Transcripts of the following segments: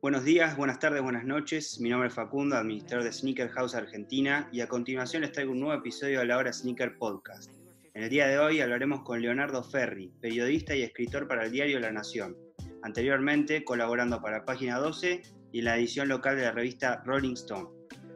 Buenos días, buenas tardes, buenas noches. Mi nombre es Facundo, administrador de Sneaker House Argentina, y a continuación les traigo un nuevo episodio de la Hora Sneaker Podcast. En el día de hoy hablaremos con Leonardo Ferri, periodista y escritor para el diario La Nación, anteriormente colaborando para Página 12 y la edición local de la revista Rolling Stone.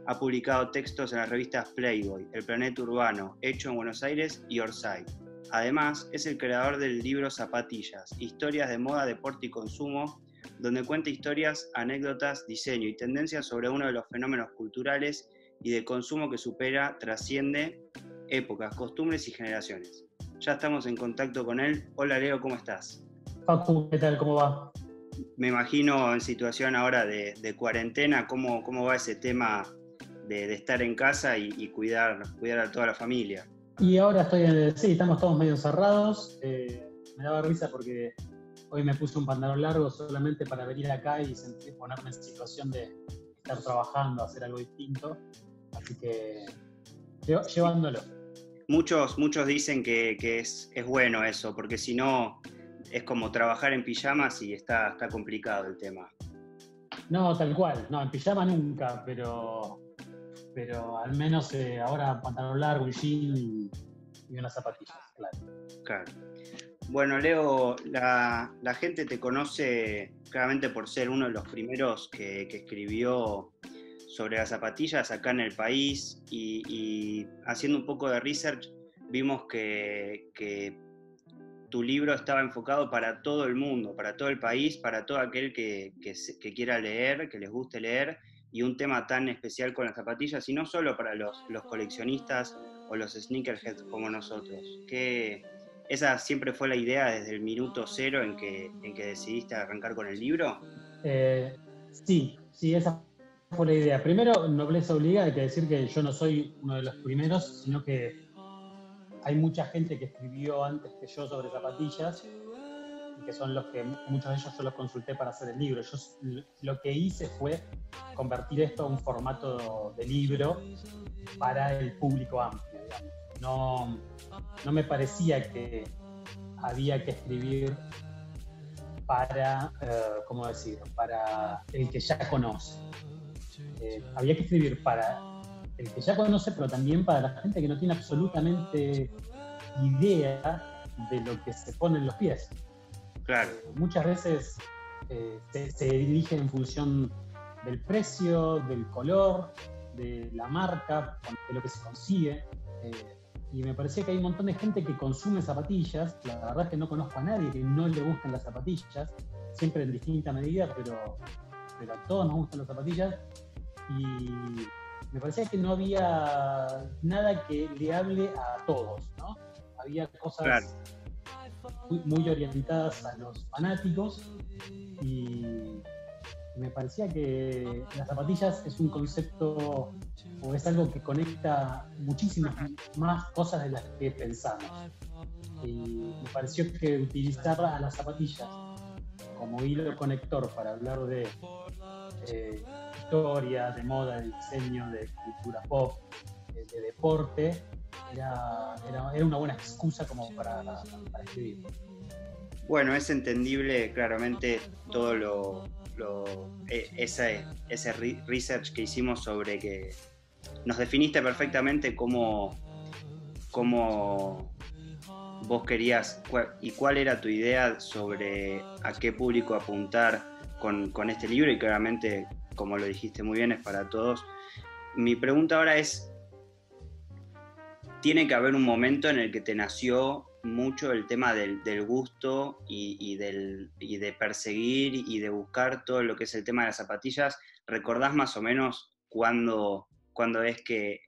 Ha publicado textos en las revistas Playboy, El Planeta Urbano, Hecho en Buenos Aires y Orsay. Además, es el creador del libro Zapatillas, Historias de Moda, Deporte y Consumo, donde cuenta historias, anécdotas, diseño y tendencias sobre uno de los fenómenos culturales y de consumo que supera, trasciende épocas, costumbres y generaciones. Ya estamos en contacto con él. Hola Leo, ¿cómo estás? Facu, ¿qué tal? ¿Cómo va? Me imagino en situación ahora de, cuarentena, ¿cómo, ¿cómo va ese tema de, estar en casa y, cuidar, cuidar a toda la familia? Y ahora estoy en sí, estamos todos medio encerrados. Eh, me daba risa porque Hoy me puse un pantalón largo solamente para venir acá y sentir, ponerme en situación de estar trabajando, hacer algo distinto. Así que llevándolo. Muchos, muchos dicen que, es, es, bueno eso, porque si no es como trabajar en pijamas y está, está complicado el tema. No, tal cual. No, en pijama nunca, pero, pero al menos eh, ahora pantalón largo, un jean y, y unas zapatillas, claro. Claro. Bueno, Leo, la, gente te conoce claramente por ser uno de los primeros que, escribió sobre las zapatillas acá en el país y, haciendo un poco de research vimos que, tu libro estaba enfocado para todo el mundo, para todo el país, para todo aquel que, quiera leer, que les guste leer y un tema tan especial con las zapatillas y no solo para los, los coleccionistas o los sneakerheads como nosotros. ¿Qué, ¿Esa siempre fue la idea desde el minuto cero en que, en que decidiste arrancar con el libro? Eh, sí, sí, esa fue la idea. Primero, nobleza obliga, hay que decir que yo no soy uno de los primeros, sino que hay mucha gente que escribió antes que yo sobre zapatillas y que son los que muchos de ellos yo los consulté para hacer el libro. Yo lo que hice fue convertir esto a un formato de libro para el público amplio, digamos no, no me parecía que había que escribir para, eh, ¿cómo decir?, para el que ya conoce. Eh, había que escribir para el que ya conoce, pero también para la gente que no tiene absolutamente idea de lo que se pone en los pies. Claro. Muchas veces eh, se, se, dirige en función del precio, del color, de la marca, de lo que se consigue y me parecía que hay un montón de gente que consume zapatillas. La verdad es que no conozco a nadie que no le gusten las zapatillas, siempre en distinta medida, pero, pero a todos nos gustan las zapatillas. Y me parecía que no había nada que le hable a todos, ¿no? Había cosas muy, muy orientadas a los fanáticos y me parecía que las zapatillas es un concepto o es algo que conecta muchísimas más cosas de las que pensamos. Y me pareció que utilizar a las zapatillas como hilo conector para hablar de eh, historia, de moda, de diseño, de cultura pop, de, deporte, era, era, una buena excusa como para, para escribir. Bueno, es entendible claramente todo lo, e, ese, ese research que hicimos sobre que nos definiste perfectamente cómo, cómo vos querías y cuál era tu idea sobre a qué público apuntar con, con, este libro y claramente, como lo dijiste muy bien, es para todos. Mi pregunta ahora es, ¿tiene que haber un momento en el que te nació mucho el tema del, gusto y, del, de perseguir y de buscar todo lo que es el tema de las zapatillas. ¿Recordás más o menos cuándo, cuando es que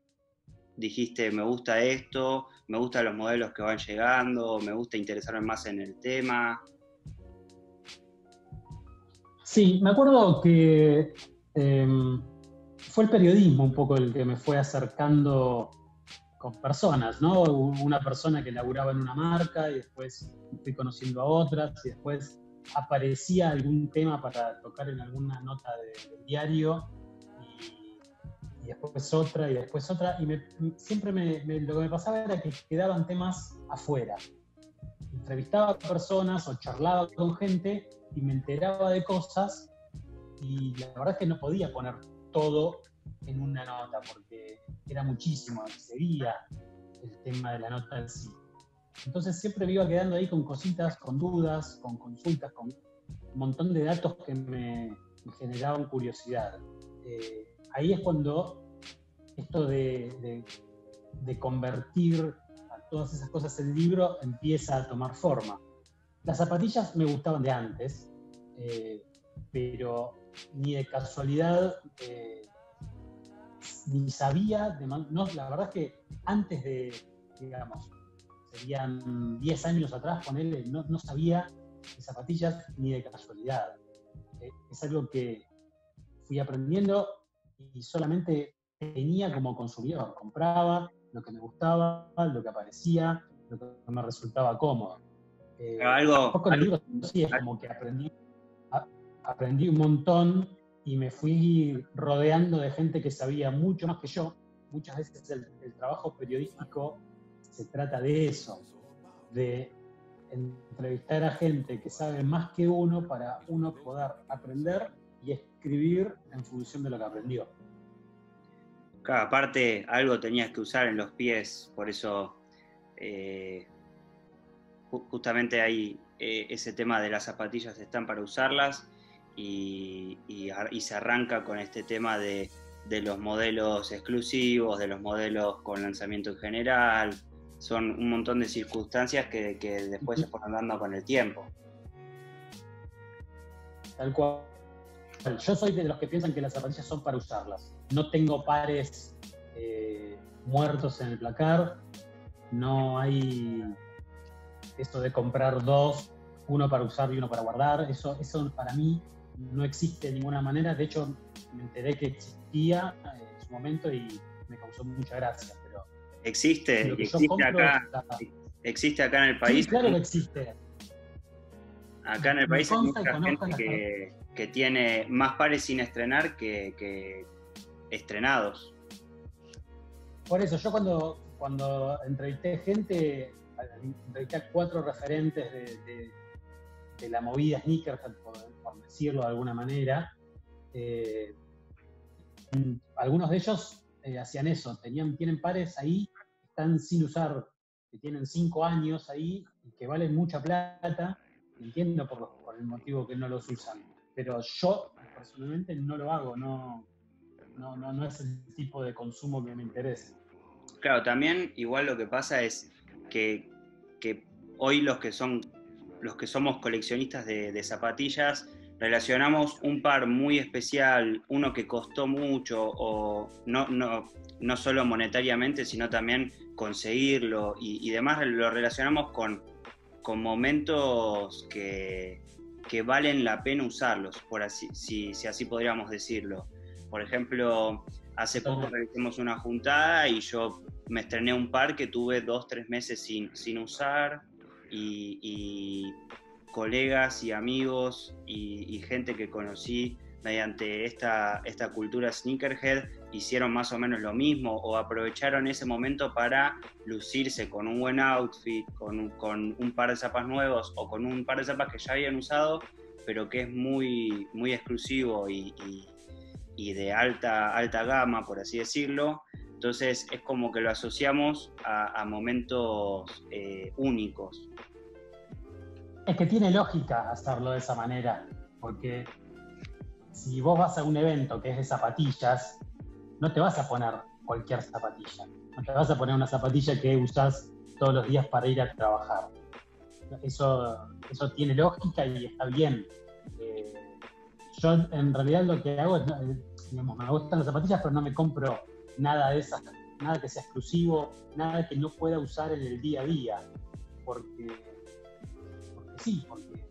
dijiste me gusta esto, me gustan los modelos que van llegando, me gusta interesarme más en el tema? Sí, me acuerdo que em, fue el periodismo un poco el que me fue acercando con personas, ¿no? Una persona que laburaba en una marca y después fui conociendo a otras y después aparecía algún tema para tocar en alguna nota del diario y, después otra y después otra y siempre me, lo que me pasaba era que quedaban temas afuera. entrevistaba a personas o charlaba con gente y me enteraba de cosas y la verdad es que no podía poner todo en una nota porque era muchísimo, excedía el tema de la nota en sí. Entonces siempre me iba quedando ahí con cositas, con dudas, con consultas, con un montón de datos que me, generaban curiosidad. Eh, ahí es cuando esto de, convertir a todas esas cosas en libro empieza a tomar forma. Las zapatillas me gustaban de antes, eh, pero ni de casualidad eh, ni sabía, no, la verdad es que antes de, digamos, serían 10 años atrás, con él, no, sabía de zapatillas ni de casualidad. Eh, es algo que fui aprendiendo y solamente tenía como consumidor. Compraba lo que me gustaba, lo que aparecía, lo que me resultaba cómodo. Eh, algo, sí, es como que aprendí, aprendí un montón y me fui rodeando de gente que sabía mucho más que yo. Muchas veces el trabajo periodístico se trata de eso, de entrevistar a gente que sabe más que uno para uno poder aprender y escribir en función de lo que aprendió. Cada parte algo tenías que usar en los pies, por eso eh, justamente ahí eh, ese tema de las zapatillas están para usarlas y, se arranca con este tema de, de, los modelos exclusivos, de los modelos con lanzamiento en general, son un montón de circunstancias que, después se fueron dando con el tiempo. Tal cual. Yo soy de los que piensan que las zapatillas son para usarlas. No tengo pares eh, muertos en el placar. No hay esto de comprar dos, uno para usar y uno para guardar. Eso, eso para mí no existe de ninguna manera. De hecho, me enteré que existía en su momento y me causó mucha gracia. Existe, existe acá, existe acá en el país. claro que existe. Acá en el país hay mucha gente que, tiene más pares sin estrenar que, estrenados. Por eso, yo cuando, cuando entrevisté gente, entrevisté a cuatro referentes de, la movida sneakers, por, decirlo de alguna manera, eh, algunos de ellos eh, hacían eso, tenían, tienen pares ahí, están sin usar, que tienen cinco años ahí y que valen mucha plata, entiendo por, el motivo que no los usan, pero yo personalmente no lo hago, no, no, no, es el tipo de consumo que me interesa. Claro, también igual lo que pasa es que, que hoy los que son los que somos coleccionistas de, de zapatillas relacionamos un par muy especial, uno que costó mucho, o no, no, no solo monetariamente, sino también conseguirlo y, demás, lo relacionamos con, con momentos que, que, valen la pena usarlos, por así, si, si, así podríamos decirlo. Por ejemplo, hace poco realizamos una juntada y yo me estrené un par que tuve dos, tres meses sin, sin usar y colegas y amigos y, gente que conocí mediante esta, esta cultura sneakerhead hicieron más o menos lo mismo o aprovecharon ese momento para lucirse con un buen outfit, con, con un par de zapas nuevos o con un par de zapas que ya habían usado, pero que es muy, muy exclusivo y, y, de alta, alta gama, por así decirlo. Entonces es como que lo asociamos a, momentos eh, únicos. Es que tiene lógica hacerlo de esa manera, porque si vos vas a un evento que es de zapatillas, no te vas a poner cualquier zapatilla. No te vas a poner una zapatilla que usás todos los días para ir a trabajar. Eso, eso tiene lógica y está bien. Eh, yo en realidad lo que hago es, digamos, me gustan las zapatillas, pero no me compro nada de esas, nada que sea exclusivo, nada que no pueda usar en el día a día. Porque sí, porque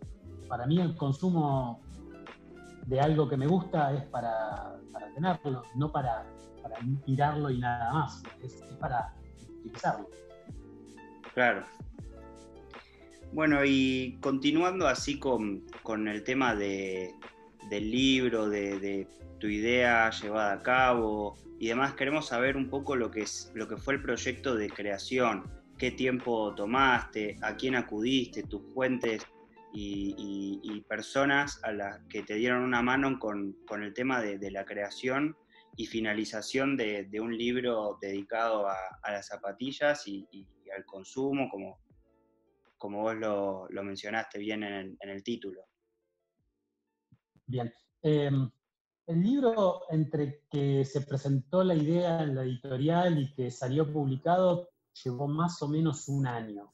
para mí el consumo de algo que me gusta es para, tenerlo, no para, para mirarlo y nada más, es, para utilizarlo. Claro. Bueno, y continuando así con, el tema de, del libro, de, tu idea llevada a cabo y demás, queremos saber un poco lo que, es, lo que fue el proyecto de creación qué tiempo tomaste, a quién acudiste, tus fuentes y, personas a las que te dieron una mano con, el tema de, la creación y finalización de, un libro dedicado a, las zapatillas y, al consumo, como, como vos lo, mencionaste bien en el, título. Bien. Em, el libro, entre que se presentó la idea en la editorial y que salió publicado, llevó más o menos un año.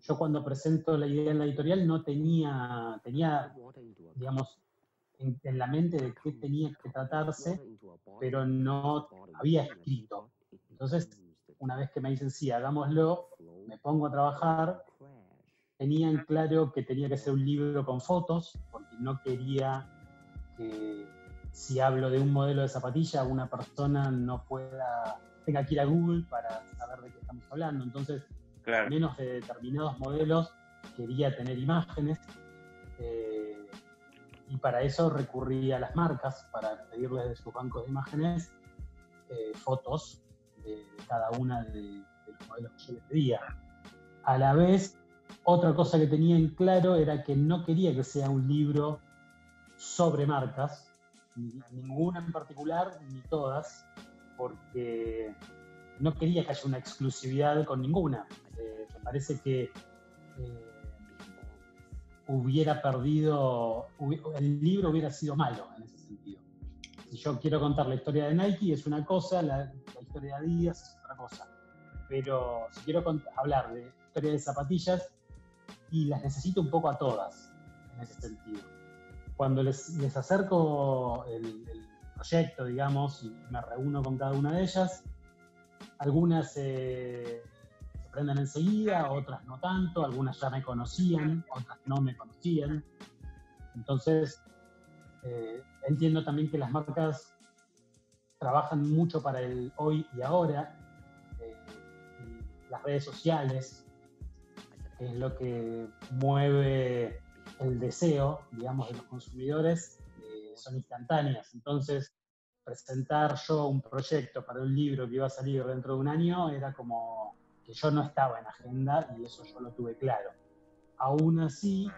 Yo cuando presento la idea en la editorial no tenía, tenía digamos, en, la mente de qué tenía que tratarse, pero no había escrito. Entonces, una vez que me dicen, sí, hagámoslo, me pongo a trabajar, tenía en claro que tenía que ser un libro con fotos, porque no quería que si hablo de un modelo de zapatilla, una persona no pueda, tenga que ir a Google para saber de qué estamos hablando. Entonces, menos de determinados modelos quería tener imágenes. Eh, y para eso recurrí a las marcas para pedirles de sus bancos de imágenes eh, fotos de, cada una de, de, los modelos que yo les pedía. A la vez, otra cosa que tenía en claro era que no quería que sea un libro sobre marcas, ninguna en particular, ni todas, porque no quería que haya una exclusividad con ninguna. Eh, me parece que eh, hubiera perdido, el libro hubiera sido malo en ese sentido. Si yo quiero contar la historia de Nike es una cosa, la, historia de Adidas es otra cosa. Pero si quiero hablar de historia de zapatillas, y las necesito un poco a todas en ese sentido cuando les, les acerco el, proyecto, digamos, y me reúno con cada una de ellas, algunas se prenden enseguida, otras no tanto, algunas ya me conocían, otras no me conocían. Entonces, eh, entiendo también que las marcas trabajan mucho para el hoy y ahora, eh, las redes sociales, es lo que mueve el deseo, digamos, de los consumidores eh, son instantáneas. Entonces, presentar yo un proyecto para un libro que iba a salir dentro de un año era como que yo no estaba en agenda y eso yo lo tuve claro. Aún así,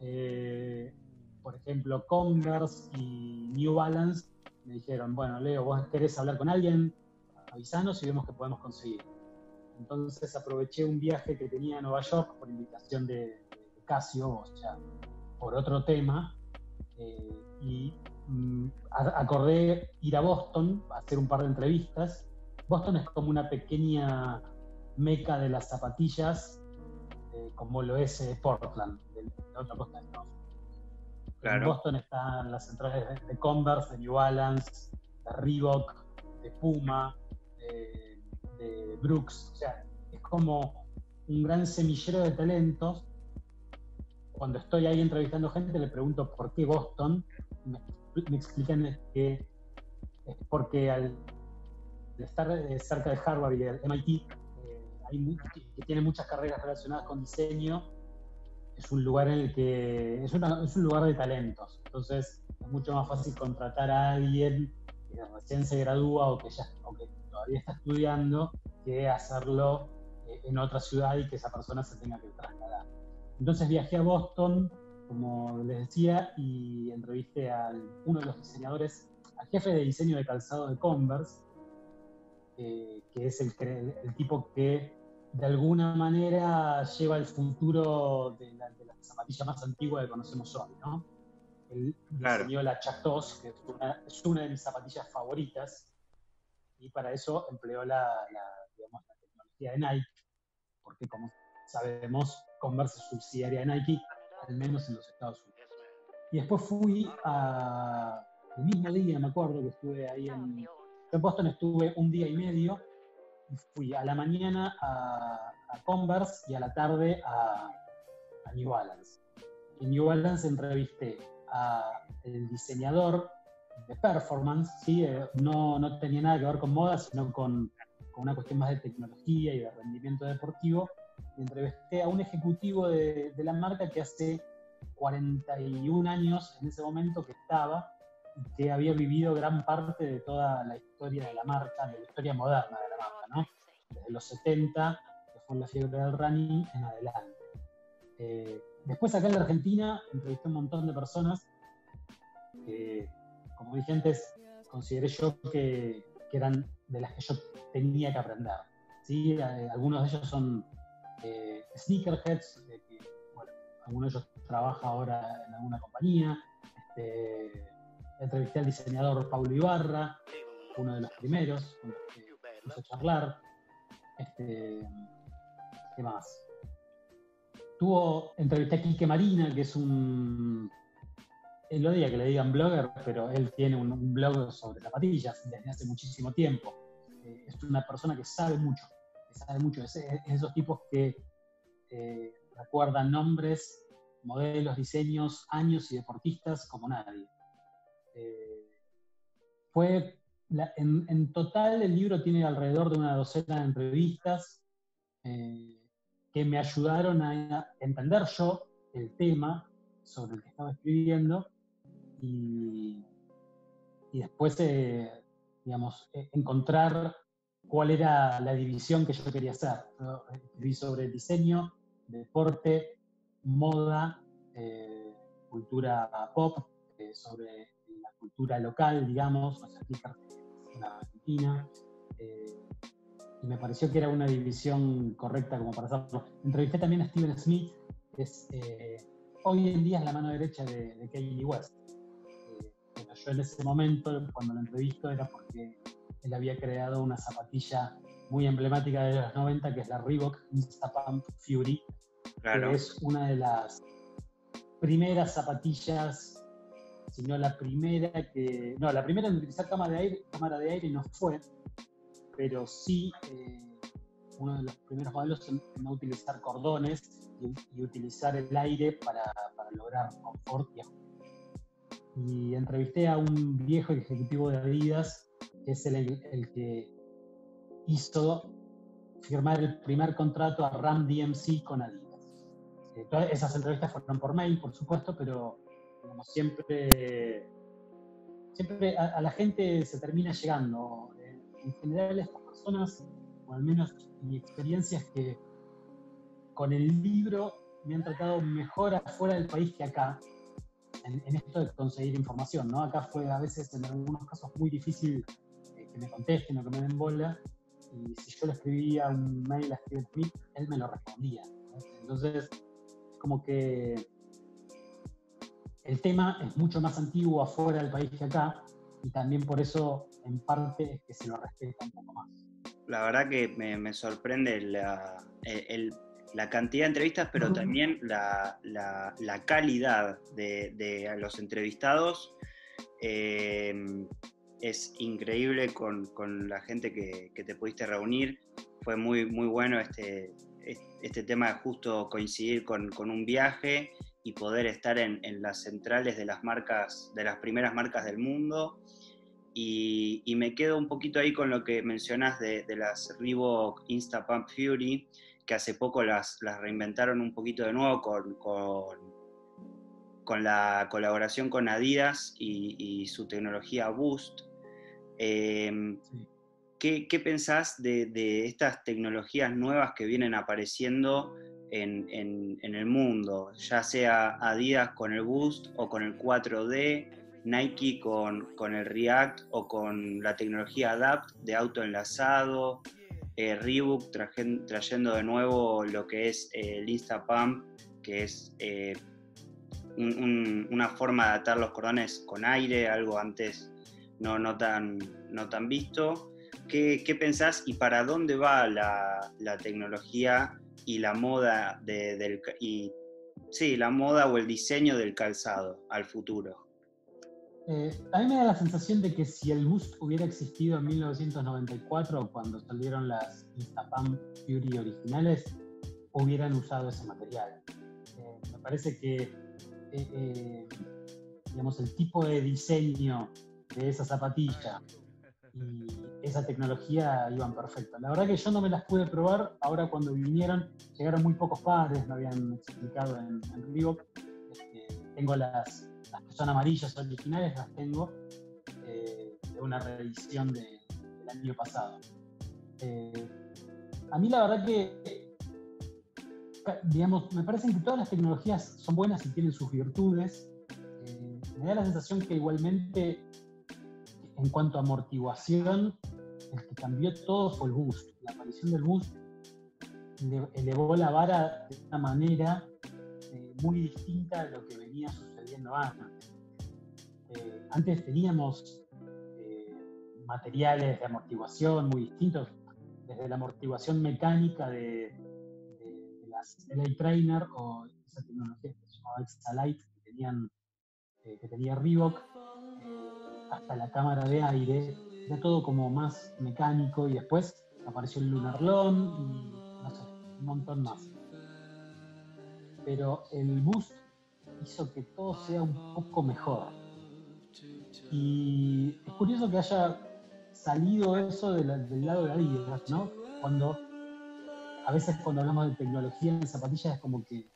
eh, por ejemplo, Converse y New Balance me dijeron, bueno, Leo, vos querés hablar con alguien, avisanos y vemos qué podemos conseguir. Entonces aproveché un viaje que tenía a Nueva York por invitación de, Casio, o sea, por otro tema, eh, y mm, acordé ir a Boston a hacer un par de entrevistas. Boston es como una pequeña meca de las zapatillas, eh, como lo es eh, Portland, de, la otra costa de Estados Unidos. En Boston están las centrales de, Converse, de New Balance, de Reebok, de Puma, de, de Brooks. O sea, es como un gran semillero de talentos cuando estoy ahí entrevistando gente, le pregunto por qué Boston. Me, explican que es porque al estar eh, cerca de Harvard y del MIT, eh, que tiene muchas carreras relacionadas con diseño, es un lugar en el que es, un lugar de talentos. Entonces es mucho más fácil contratar a alguien que recién se gradúa o que, ya, o que todavía está estudiando que hacerlo eh, en otra ciudad y que esa persona se tenga que trasladar. Entonces viajé a Boston, como les decía, y entrevisté a uno de los diseñadores, al jefe de diseño de calzado de Converse, eh, que es el, tipo que de alguna manera lleva el futuro de la, zapatilla más antigua que conocemos hoy, ¿no? Él diseñó la Chatos, que es una, de mis zapatillas favoritas, y para eso empleó la, la tecnología de Nike, porque como sabemos, Converse subsidiaria de Nike, al menos en los Estados Unidos. Y después fui a, el mismo día, me acuerdo que estuve ahí en, en Boston, estuve un día y medio, y fui a la mañana a, Converse y a la tarde a, New Balance. En New Balance entrevisté al diseñador de performance, ¿sí? Eh, no, no tenía nada que ver con moda, sino con, con una cuestión más de tecnología y de rendimiento deportivo, entrevisté a un ejecutivo de, la marca que hace 41 años en ese momento que estaba y que había vivido gran parte de toda la historia de la marca, de la historia moderna de la marca, ¿no? Desde los 70, que fue la fiebre del running en adelante. Eh, después acá en la Argentina entrevisté un montón de personas que, como dije antes, consideré yo que, eran de las que yo tenía que aprender. ¿sí? Eh, algunos de ellos son eh, sneakerheads, bueno, alguno de ellos trabaja ahora en alguna compañía. Este, entrevisté al diseñador Paulo Ibarra, uno de los primeros con los que puse a charlar. Este, ¿Qué más? Tuvo, entrevisté a Quique Marina, que es un. Él odia que le digan blogger, pero él tiene un, blog sobre zapatillas desde hace muchísimo tiempo. Eh, es una persona que sabe mucho, sabe mucho. Es, esos tipos que eh, recuerdan nombres, modelos, diseños, años y deportistas como nadie. Eh, fue en, total el libro tiene alrededor de una docena de entrevistas eh, que me ayudaron a entender yo el tema sobre el que estaba escribiendo y, después, eh, digamos, encontrar cuál era la división que yo quería hacer. escribí sobre diseño, deporte, moda, eh, cultura pop, sobre la cultura local, digamos, o sea, Argentina. Eh, y me pareció que era una división correcta como para hacerlo. Entrevisté también a Steven Smith, que es, eh, hoy en día es la mano derecha de, de Kanye West. Eh, pero yo en ese momento, cuando lo entrevisto, era porque él había creado una zapatilla muy emblemática de los 90, que es la Reebok Instapump Fury, que es una de las primeras zapatillas sino la primera que. No, la primera en utilizar cámara de aire, cámara de aire no fue, pero sí eh, uno de los primeros modelos en, no utilizar cordones y, utilizar el aire para, para lograr confort y Y entrevisté a un viejo ejecutivo de Adidas, es el, el que hizo firmar el primer contrato a RAM DMC con Adidas. Eh, todas esas entrevistas fueron por mail, por supuesto, pero siempre, siempre a, la gente se termina llegando. En general estas personas, o al menos mi experiencia es que con el libro me han tratado mejor afuera del país que acá, en, esto de conseguir información, ¿no? Acá fue a veces, en algunos casos, muy difícil eh, que me contesten o que me den bola, y si yo le escribía un mail a Steven Smith, él me lo respondía. Entonces, como que el tema es mucho más antiguo afuera del país que acá y también por eso en parte es que se lo respeta un poco más. La verdad que me, sorprende la, la, cantidad de entrevistas, pero también la, calidad de, los entrevistados. Eh, es increíble con, la gente que, te pudiste reunir. Fue muy, muy bueno este, este tema de justo coincidir con, con un viaje y poder estar en, las centrales de las marcas, de las primeras marcas del mundo. Y, me quedo un poquito ahí con lo que mencionas de, las Reebok Insta Pump Fury, que hace poco las, las reinventaron un poquito de nuevo con, con, la colaboración con Adidas y, su tecnología Boost. Em, ¿qué, ¿qué, pensás de, de, estas tecnologías nuevas que vienen apareciendo en, el mundo, ya sea Adidas con el Boost o con el 4D, Nike con, el React o con la tecnología Adapt de auto enlazado, eh, Reebok trayendo de nuevo lo que es el Instapump, que es eh, una forma de atar los cordones con aire, algo antes no, no, tan, no tan visto. ¿Qué, pensás y para dónde va la, la tecnología y la moda del y sí, la moda o el diseño del calzado al futuro. Eh, a mí me da la sensación de que si el Boost hubiera existido en 1994, cuando salieron las Instapam Fury originales, hubieran usado ese material. Eh, me parece que eh, digamos, el tipo de diseño de esa zapatilla y esa tecnología iban perfecto. La verdad que yo no me las pude probar, ahora cuando vinieron llegaron muy pocos pares, me habían explicado en, en Reebok. Este, tengo las, que son amarillas originales, las tengo eh, de una reedición del año pasado. Eh, a mí la verdad que digamos, me parece que todas las tecnologías son buenas y tienen sus virtudes. Eh, me da la sensación que igualmente, en cuanto a amortiguación, el que cambió todo fue el boost. La aparición del boost elevó la vara de una manera eh, muy distinta a lo que venía sucediendo antes. Eh, antes teníamos materiales de amortiguación muy distintos, desde la amortiguación mecánica de, el Trainer o esa tecnología que se llamaba Exalite que, tenían, eh, que tenía Reebok, eh, hasta la cámara de aire, era todo como más mecánico y después apareció el Lunar Lawn y no sé, un montón más. Pero el boost hizo que todo sea un poco mejor. Y es curioso que haya salido eso del lado de Adidas, ¿no? Cuando a veces cuando hablamos de tecnología en zapatillas es como que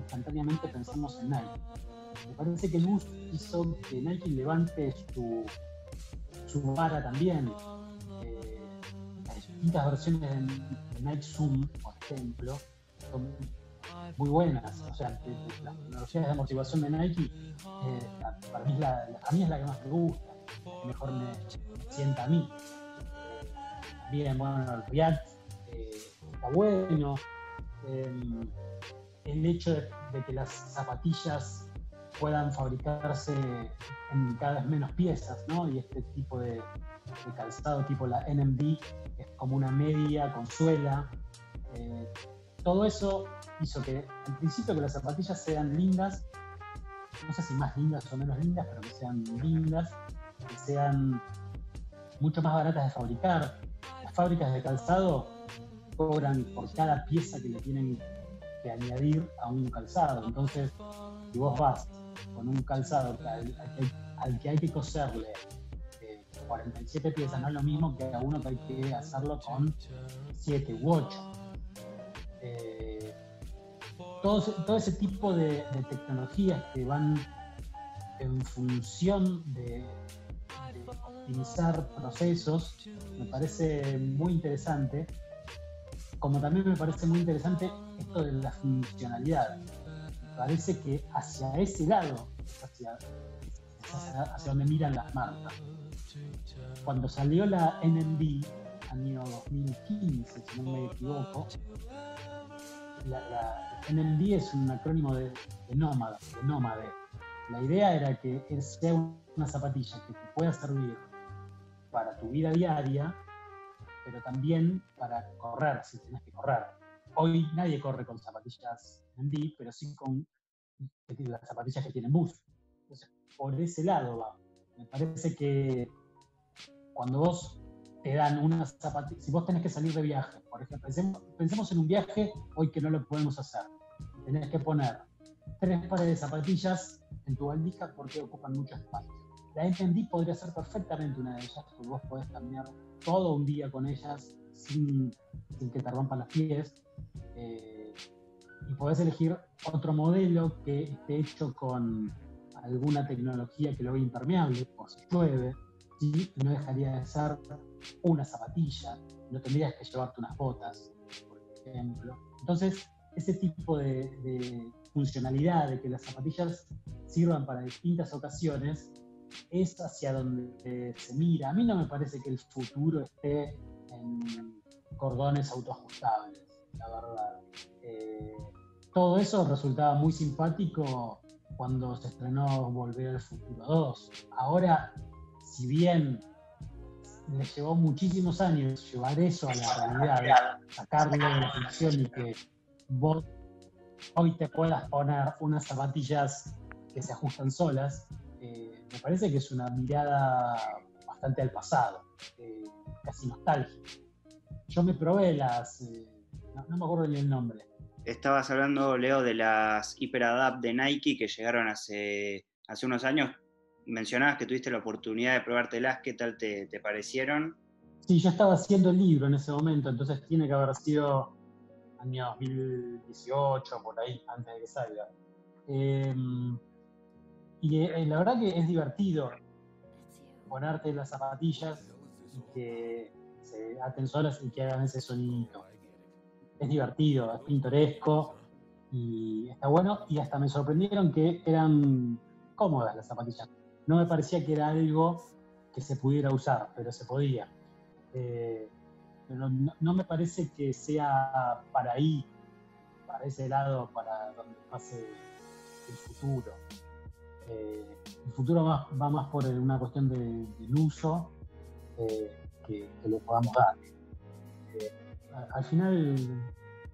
instantáneamente pensamos en Nike. Me parece que Luz hizo que Nike levante su, su vara también. Eh, las distintas versiones de, Nike Zoom, por ejemplo, son muy buenas. O sea, las tecnologías de amortiguación de Nike, eh, para mí, es la que más me gusta, que mejor me, sienta a mí. Bien, bueno, el React está bueno. Em, el hecho de, que las zapatillas puedan fabricarse en cada vez menos piezas, ¿no? Y este tipo de, calzado tipo la NMD, es como una media con suela. Eh, todo eso hizo que, en principio, que las zapatillas sean lindas, no sé si más lindas o menos lindas, pero que sean lindas, que sean mucho más baratas de fabricar. Las fábricas de calzado cobran por cada pieza que le tienen que añadir a un calzado. Entonces, si vos vas con un calzado al, que hay que coserle 47 eh, piezas, no es lo mismo que a uno que hay que hacerlo con 7 u 8. Eh, todo, ese tipo de, tecnologías que van en función de optimizar procesos me parece muy interesante como también me parece muy interesante esto de la funcionalidad. Parece que hacia ese lado es hacia, donde miran las marcas. Cuando salió la NMD, año 2015, si no me equivoco, la, NMD es un acrónimo de, de nómada, de nómade. La idea era que sea una zapatilla que te pueda servir para tu vida diaria, pero también para correr, si tienes que correr. Hoy nadie corre con zapatillas Pero sí con las zapatillas que tienen bus. Entonces, por ese lado va. Me parece que cuando vos te dan unas zapatillas, si vos tenés que salir de viaje, por ejemplo, pensemos, en un viaje hoy que no lo podemos hacer. Tenés que poner tres pares de zapatillas en tu valija porque ocupan mucho espacio. La NMD podría ser perfectamente una de ellas, porque vos podés cambiar todo un día con ellas sin, que te rompan los pies. Eh, y podés elegir otro modelo que esté hecho con alguna tecnología que lo vea impermeable, por si llueve, y no dejaría de ser una zapatilla, no tendrías que llevarte unas botas, por ejemplo. Entonces, ese tipo de, funcionalidad de que las zapatillas sirvan para distintas ocasiones es hacia donde se mira. A mí no me parece que el futuro esté en cordones autoajustables, la verdad. Eh, todo eso resultaba muy simpático cuando se estrenó Volver al Futuro 2. Ahora, si bien le llevó muchísimos años llevar eso a la realidad, sacarlo de la ficción y que vos hoy te puedas poner unas zapatillas que se ajustan solas, eh, me parece que es una mirada bastante al pasado, eh, casi nostálgica. Yo me probé las, eh, no, me acuerdo ni el nombre. Estabas hablando, Leo, de las HyperAdapt de Nike que llegaron hace, hace unos años. Mencionabas que tuviste la oportunidad de probártelas, ¿qué tal te, te parecieron? Sí, yo estaba haciendo el libro en ese momento, entonces tiene que haber sido año 2018, por ahí, antes de que salga. Eh, y eh, la verdad que es divertido ponerte las zapatillas y que se aten solas y que hagan ese sonido. Es divertido, es pintoresco y está bueno. Y hasta me sorprendieron que eran cómodas las zapatillas. No me parecía que era algo que se pudiera usar, pero se podía. Eh, pero no, me parece que sea para ahí, para ese lado, para donde pase el futuro. Eh, el futuro va, más por una cuestión de, del uso eh, que, le podamos dar. Al final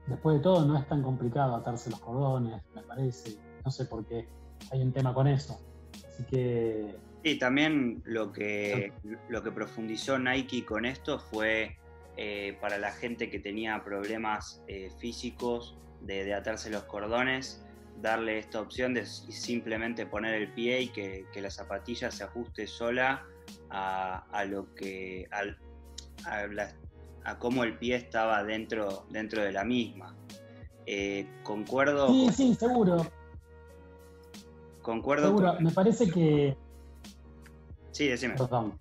después de todo no es tan complicado atarse los cordones, me parece. No sé por qué hay un tema con eso. Así que... Sí, también lo que, lo que profundizó Nike con esto fue eh, para la gente que tenía problemas eh, físicos de, atarse los cordones, darle esta opción de simplemente poner el pie y que, la zapatilla se ajuste sola a, lo que a, a cómo el pie estaba dentro, dentro de la misma. Eh, concuerdo. Sí, sí, seguro. Concuerdo. Seguro, me parece que. Sí, decime. Perdón.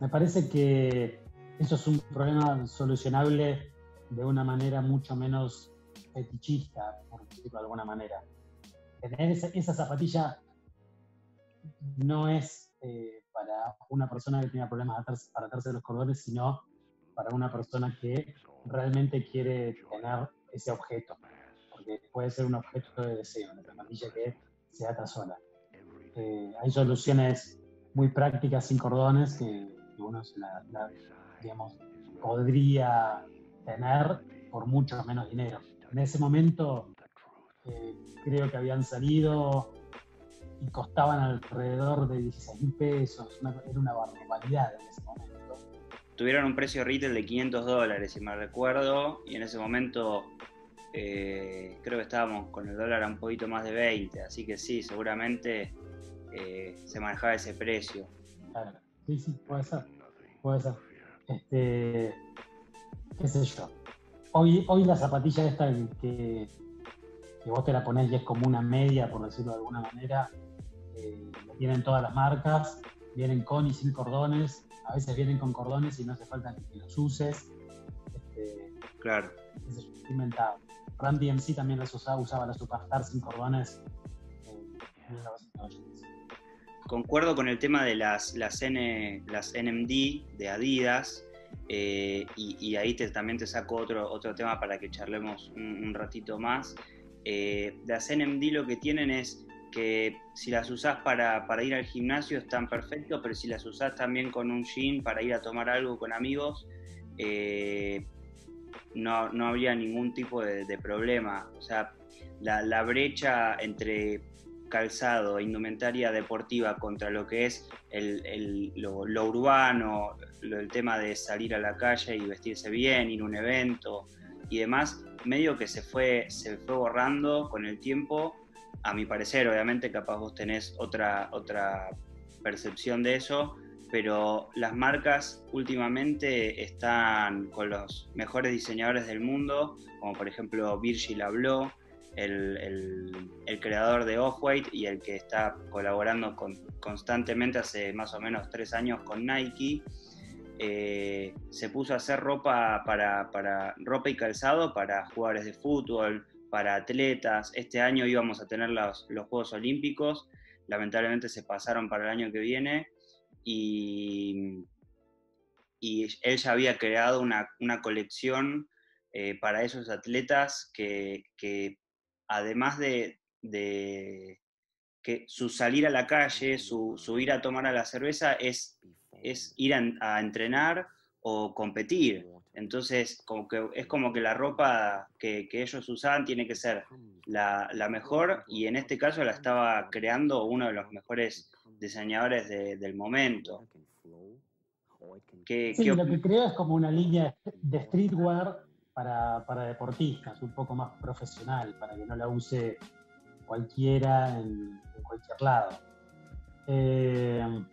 Me parece que eso es un problema solucionable de una manera mucho menos fetichista, por decirlo de alguna manera. Tener esa, zapatilla no es eh, para una persona que tiene problemas para atarse los cordones, sino para una persona que realmente quiere tener ese objeto. Porque puede ser un objeto de deseo, una zapatilla que se ata sola. Eh, hay soluciones muy prácticas sin cordones que, uno digamos, podría tener por mucho menos dinero. En ese momento eh, creo que habían salido y costaban alrededor de 16 mil pesos, era una barbaridad en ese momento. Tuvieron un precio retail de 500 dólares, si me recuerdo, y en ese momento eh, creo que estábamos con el dólar a un poquito más de 20, así que sí, seguramente eh, se manejaba ese precio. Claro, sí, sí, puede ser, puede ser. Este, qué sé yo. Hoy, hoy la zapatilla esta que, que vos te la ponés y es como una media, por decirlo de alguna manera, eh, tienen todas las marcas, vienen con y sin cordones, a veces vienen con cordones y no hace falta que los uses. Este, claro. Es inventado. Randy MC también las usaba, usaba la Superstar sin cordones. Concuerdo con el tema de las, las, N, las NMD de Adidas. Eh, y, ahí te, también te saco otro, otro tema para que charlemos un, ratito más. Eh, las NMD lo que tienen es que si las usás para, ir al gimnasio están perfectos, pero si las usás también con un jean para ir a tomar algo con amigos, eh, no, no, habría ningún tipo de, problema. O sea, la, brecha entre calzado e indumentaria deportiva contra lo que es lo, urbano, el tema de salir a la calle y vestirse bien, ir a un evento y demás, medio que se fue, se fue borrando con el tiempo a mi parecer, obviamente, capaz vos tenés otra, otra percepción de eso, pero las marcas últimamente están con los mejores diseñadores del mundo, como por ejemplo Virgil Abloh, el, creador de Off-White y el que está colaborando constantemente hace más o menos tres años con Nike. Eh, se puso a hacer ropa para, para ropa y calzado para jugadores de fútbol, para atletas. Este año íbamos a tener los, Juegos Olímpicos, lamentablemente se pasaron para el año que viene y, y él ya había creado una, colección eh, para esos atletas que, además de, que su salir a la calle, su, ir a tomar a la cerveza es, es ir a entrenar o competir. Entonces, como que es como que la ropa que, ellos usaban tiene que ser la, mejor y en este caso la estaba creando uno de los mejores diseñadores del momento. sí, lo que crea es como una línea de streetwear para, deportistas, un poco más profesional, para que no la use cualquiera en, cualquier lado. Eh,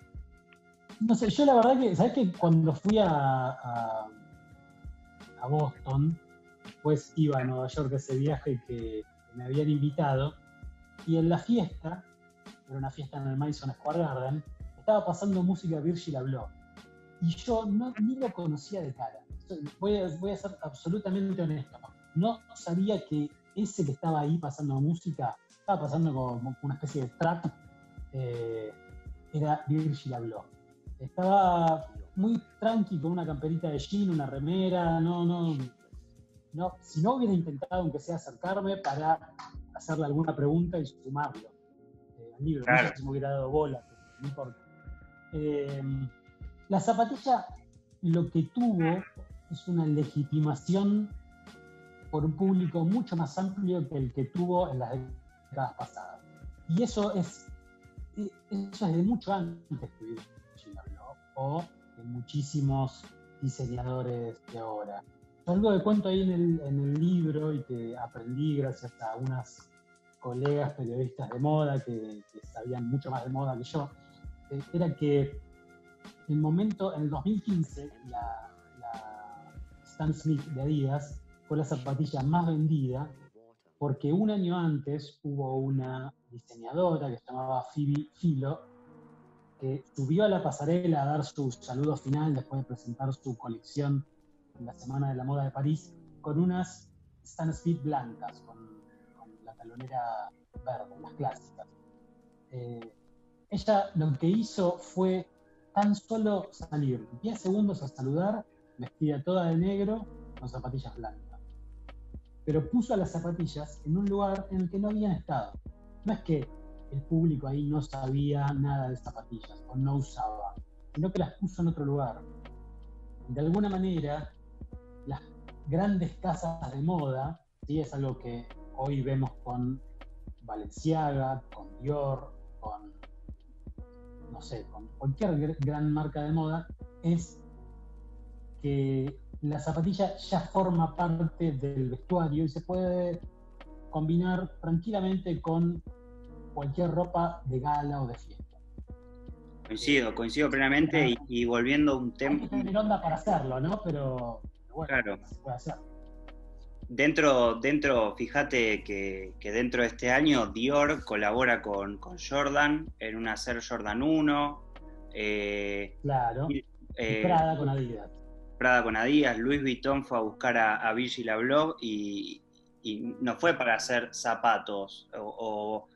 no sé, yo la verdad que, ¿sabes que cuando fui a a Boston, después iba a Nueva York ese viaje que, me habían invitado, y en la fiesta, era una fiesta en el Madison Square Garden, estaba pasando música Virgil Abloh. Y yo no, ni lo conocía de cara. Voy a, voy a ser absolutamente honesto. No sabía que ese que estaba ahí pasando música, estaba pasando como una especie de track, eh, era Virgil Abloh. Estaba muy tranqui con una camperita de jean, una remera, no, no, no, si no hubiera intentado aunque sea acercarme para hacerle alguna pregunta y sumarlo eh, al libro, no sé si me hubiera dado bola, no importa. Eh, la zapatilla lo que tuvo es una legitimación por un público mucho más amplio que el que tuvo en las décadas pasadas. Y eso es, eh, eso es de mucho antes que o de muchísimos diseñadores de ahora. Algo que cuento ahí en el, en el libro y que aprendí gracias a unas colegas periodistas de moda que, sabían mucho más de moda que yo, eh, era que el momento, en el 2015, la, la Stan Smith de Adidas fue la zapatilla más vendida porque un año antes hubo una diseñadora que se llamaba Phoebe Philo que subió a la pasarela a dar su saludo final después de presentar su colección en la Semana de la Moda de París con unas Stan Smith blancas, con, la talonera verde, las clásicas. Eh, ella lo que hizo fue tan solo salir 10 segundos a saludar, vestida toda de negro, con zapatillas blancas pero puso a las zapatillas en un lugar en el que no habían estado. No es que el público ahí no sabía nada de zapatillas o no usaba, sino que las puso en otro lugar. De alguna manera, las grandes casas de moda, ¿sí? es algo que hoy vemos con Balenciaga, con Dior, con, no sé, con cualquier gran marca de moda, es que la zapatilla ya forma parte del vestuario y se puede combinar tranquilamente con cualquier ropa de gala o de fiesta. Coincido, coincido plenamente y, volviendo a un tema... Hay que onda para hacerlo, ¿no? Pero, bueno, claro. se puede hacer. Dentro, dentro, fíjate que, dentro de este año Dior colabora con, Jordan en un hacer Jordan 1. Eh, claro. Y, eh, Prada con Adidas. Prada con Adidas, Louis Vuitton fue a buscar a, a Virgil Abloh y, no fue para hacer zapatos o,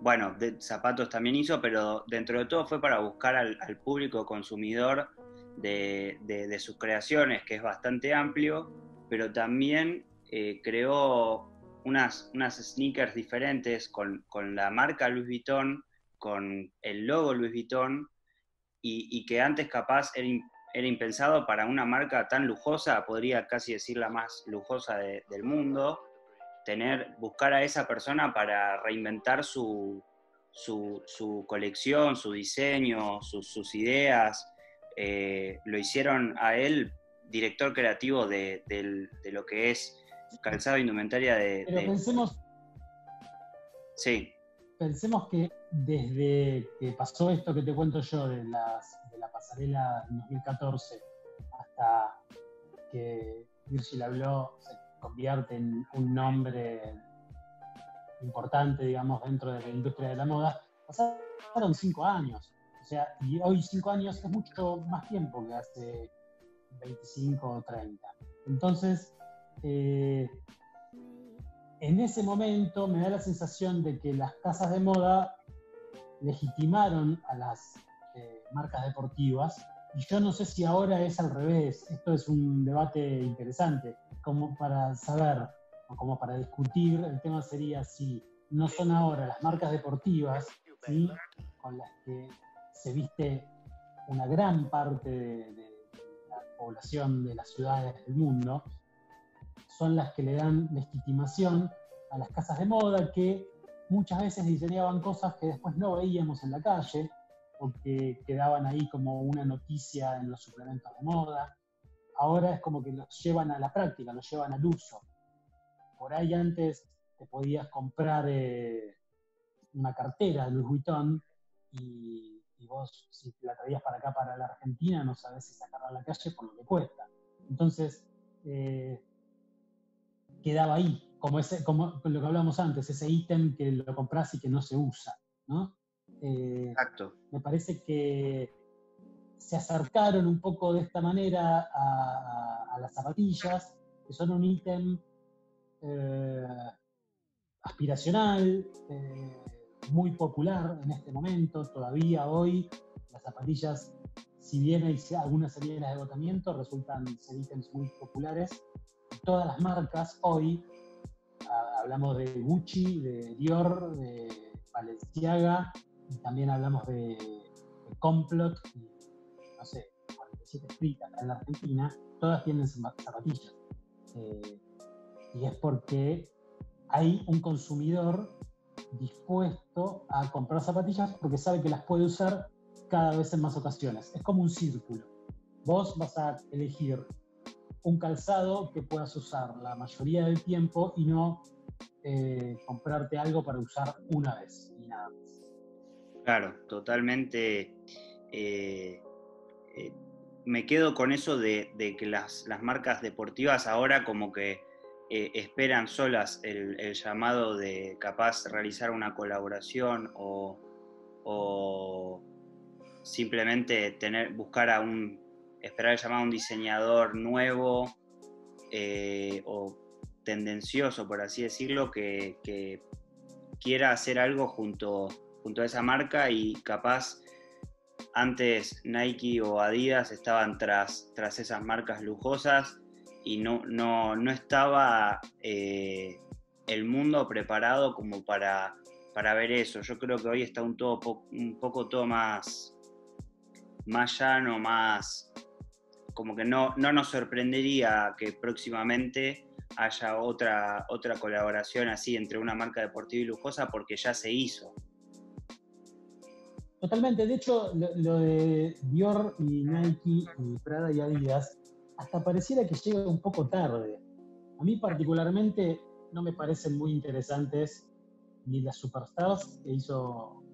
bueno, zapatos también hizo, pero dentro de todo fue para buscar al, público consumidor de, sus creaciones, que es bastante amplio, pero también eh, creó unas, unas sneakers diferentes con, la marca Louis Vuitton, con el logo Louis Vuitton, y, que antes capaz era impensado para una marca tan lujosa, podría casi decir la más lujosa del mundo, tener, buscar a esa persona para reinventar su, su, colección, su diseño, sus ideas. Eh, lo hicieron a él director creativo de, lo que es calzado indumentaria de... Pero pensemos... Sí. Pensemos que desde que pasó esto que te cuento yo de las la pasarela en 2014 hasta que Virgil habló convierte en un nombre importante, digamos, dentro de la industria de la moda, pasaron cinco años. O sea, y hoy cinco años es mucho más tiempo que hace 25 o 30. Entonces, eh, en ese momento me da la sensación de que las casas de moda legitimaron a las marcas deportivas. Y yo no sé si ahora es al revés. Esto es un debate interesante, como para saber, o como para discutir. El tema sería si no son ahora las marcas deportivas, con las que se viste una gran parte de, la población de las ciudades del mundo, son las que le dan legitimación a las casas de moda que muchas veces diseñaban cosas que después no veíamos en la calle, o que quedaban ahí como una noticia en los suplementos de moda. Ahora es como que los llevan a la práctica, los llevan al uso. Por ahí antes te podías comprar eh, una cartera de Louis Vuitton y, vos si la traías para acá, para la Argentina, no sabes si sacarla a la calle por lo que cuesta. Entonces, eh, quedaba ahí, como, ese, como lo que hablábamos antes, ese ítem que lo compras y que no se usa, ¿no? Eh, Exacto. Me parece que se acercaron un poco de esta manera a, las zapatillas, que son un ítem eh, aspiracional, eh, muy popular en este momento. Todavía hoy las zapatillas, si bien hay algunas series de agotamiento, resultan ser ítems muy populares. Todas las marcas hoy, ah, hablamos de Gucci, de Dior, de Balenciaga, y también hablamos de, Complot, y, sé, 47 Street acá en la Argentina, todas tienen zapatillas. Eh, y es porque hay un consumidor dispuesto a comprar zapatillas porque sabe que las puede usar cada vez en más ocasiones. Es como un círculo. Vos vas a elegir un calzado que puedas usar la mayoría del tiempo y no eh, comprarte algo para usar una vez y nada más. Claro, totalmente. Eh, eh, me quedo con eso de, que las, marcas deportivas ahora como que eh, esperan solas el, llamado de capaz realizar una colaboración o, simplemente tener, buscar a un, esperar el llamado a un diseñador nuevo eh, o tendencioso, por así decirlo, que, quiera hacer algo junto, junto a esa marca y capaz antes Nike o Adidas estaban tras, tras esas marcas lujosas y no, no, estaba eh, el mundo preparado como para, para ver eso. Yo creo que hoy está un, todo, un poco todo más, más llano, más como que no, no nos sorprendería que próximamente haya otra, otra colaboración así entre una marca deportiva y lujosa porque ya se hizo. Totalmente, de hecho lo, de Dior y Nike y Prada y Adidas hasta pareciera que llega un poco tarde. A mí particularmente no me parecen muy interesantes ni las Superstars que hizo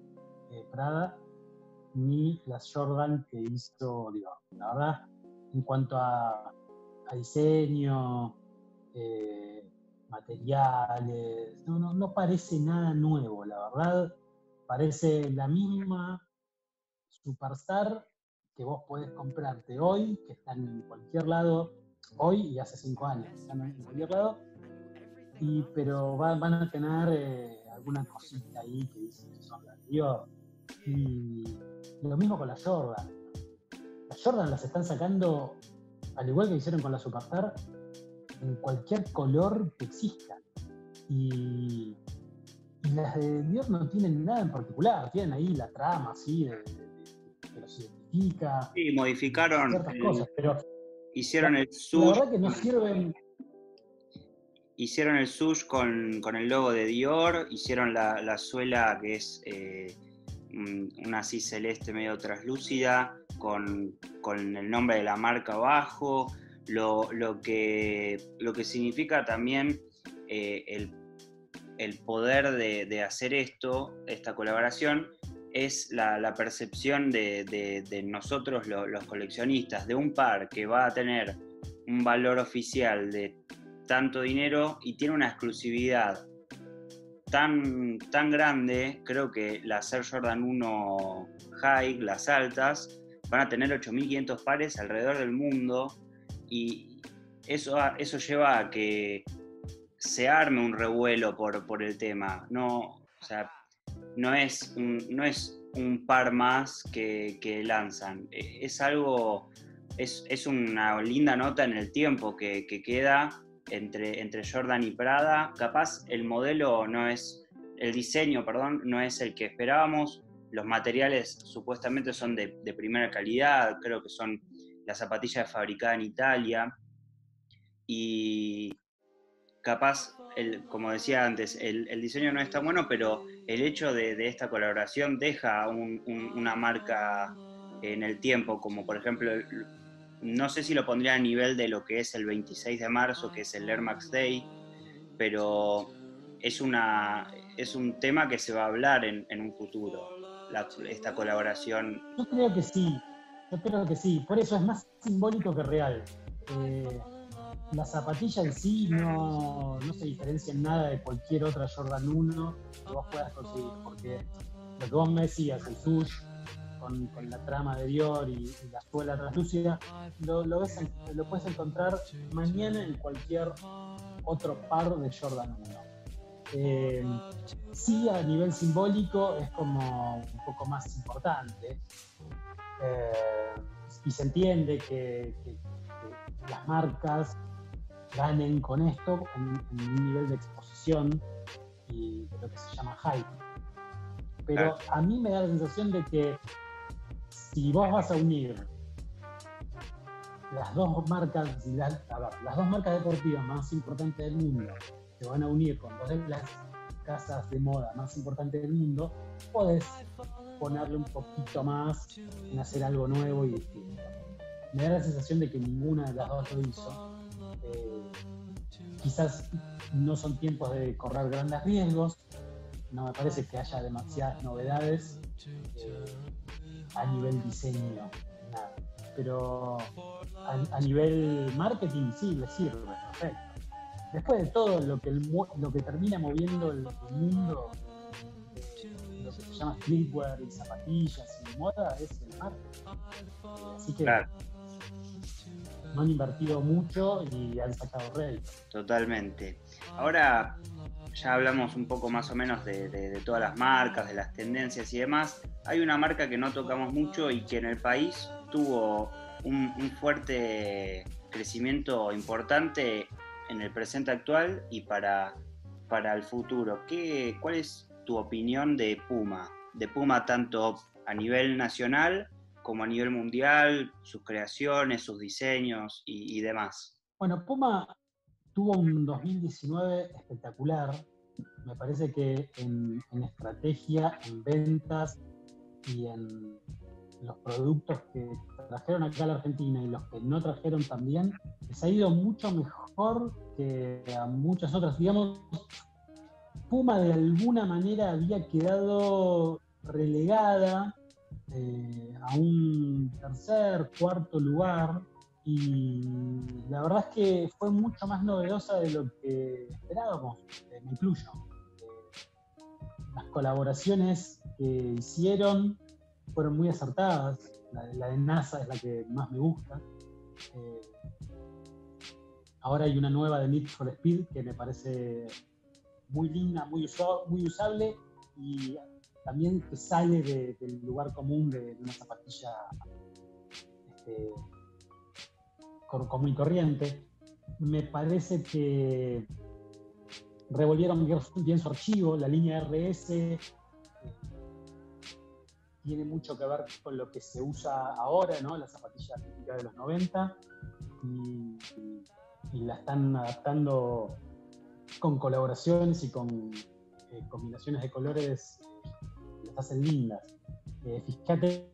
eh, Prada, ni las Jordan que hizo Dior. La verdad, en cuanto a, diseño, eh, materiales, no, no, parece nada nuevo, la verdad. Parece la misma Superstar que vos podés comprarte hoy, que están en cualquier lado, hoy y hace cinco años, están en cualquier lado, y, pero van a tener eh, alguna cosita ahí que dicen que son las Dior. Y lo mismo con la Jordan. Las Jordan las están sacando, al igual que hicieron con la Superstar, en cualquier color que exista. Y, las de Dior no tienen nada en particular, tienen ahí la trama así de los Sí, modificaron. pero hicieron el sush. que no sirven. Hicieron el sush con, el logo de Dior, hicieron la, suela que es eh, una así celeste medio traslúcida, con, el nombre de la marca abajo, lo, que, lo que significa también eh, el, poder de, de hacer esto, esta colaboración, es la, percepción de, nosotros los coleccionistas, de un par que va a tener un valor oficial de tanto dinero y tiene una exclusividad tan, tan grande, creo que las Air Jordan 1 High, las altas, van a tener 8.500 pares alrededor del mundo y eso, eso lleva a que se arme un revuelo por, por el tema. No, no es un, no es un par más que, lanzan. E, es algo, es, una linda nota en el tiempo que, queda entre, entre Jordan y Prada. Capaz el modelo no es, el diseño, perdón, no es el que esperábamos. Los materiales supuestamente son de, primera calidad, creo que son las zapatillas fabricadas en Italia. Y capaz, el, como decía antes, el, el diseño no es tan bueno, pero el hecho de, esta colaboración deja una marca en el tiempo, como por ejemplo, no sé si lo pondría a nivel de lo que es el 26 de marzo, que es el Air Max Day, pero es, una, es un tema que se va a hablar en, un futuro, esta colaboración. Yo creo que sí, yo creo que sí, por eso es más simbólico que real. Eh, la zapatilla en sí no, se diferencia en nada de cualquier otra Jordan 1 que vos puedas conseguir, porque lo que vos me decías, el sush con, la trama de Dior y, la suela translúcida, lo, lo, lo puedes encontrar mañana en cualquier otro par de Jordan 1. Eh, sí, a nivel simbólico es como un poco más importante. Eh, y se entiende que, las marcas ganen con esto en, un nivel de exposición y de lo que se llama hype. Pero a mí me da la sensación de que si vos vas a unir las dos marcas, las, las dos marcas deportivas más importantes del mundo, se van a unir con dos de las casas de moda más importantes del mundo, podés ponerle un poquito más en hacer algo nuevo y distinto. Me da la sensación de que ninguna de las dos lo hizo. Quizás no son tiempos de correr grandes riesgos, no me parece que haya demasiadas novedades eh, a nivel diseño, nada. Pero a, nivel marketing sí, le sirve, perfecto. Después de todo lo que, termina moviendo el, mundo, lo que se llama streetwear y zapatillas y moda, es el marketing. Así que no han invertido mucho y han sacado rédito. Totalmente. Ahora ya hablamos un poco más o menos de, todas las marcas, de las tendencias y demás. Hay una marca que no tocamos mucho y que en el país tuvo un, fuerte crecimiento importante en el presente actual y para, para el futuro. ¿Qué, ¿Cuál es tu opinión de Puma? De Puma tanto a nivel nacional como a nivel mundial, sus creaciones, sus diseños y, demás. Bueno, Puma tuvo un 2019 espectacular. Me parece que en, estrategia, en ventas y en los productos que trajeron acá a la Argentina y los que no trajeron también, les ha ido mucho mejor que a muchas otras. Digamos, Puma de alguna manera había quedado relegada eh, a un tercer, cuarto lugar y la verdad es que fue mucho más novedosa de lo que esperábamos, eh, me incluyo. Eh, las colaboraciones que hicieron fueron muy acertadas, la, de NASA es la que más me gusta. ahora hay una nueva de Need for Speed que me parece muy linda, muy, muy usable y también que sale del lugar común de, una zapatilla este, común y corriente. Me parece que revolvieron bien su archivo, la línea RS eh, tiene mucho que ver con lo que se usa ahora, ¿no? la zapatilla típica de los 90, y, la están adaptando con colaboraciones y con eh, combinaciones de colores hacen lindas. Eh, fíjate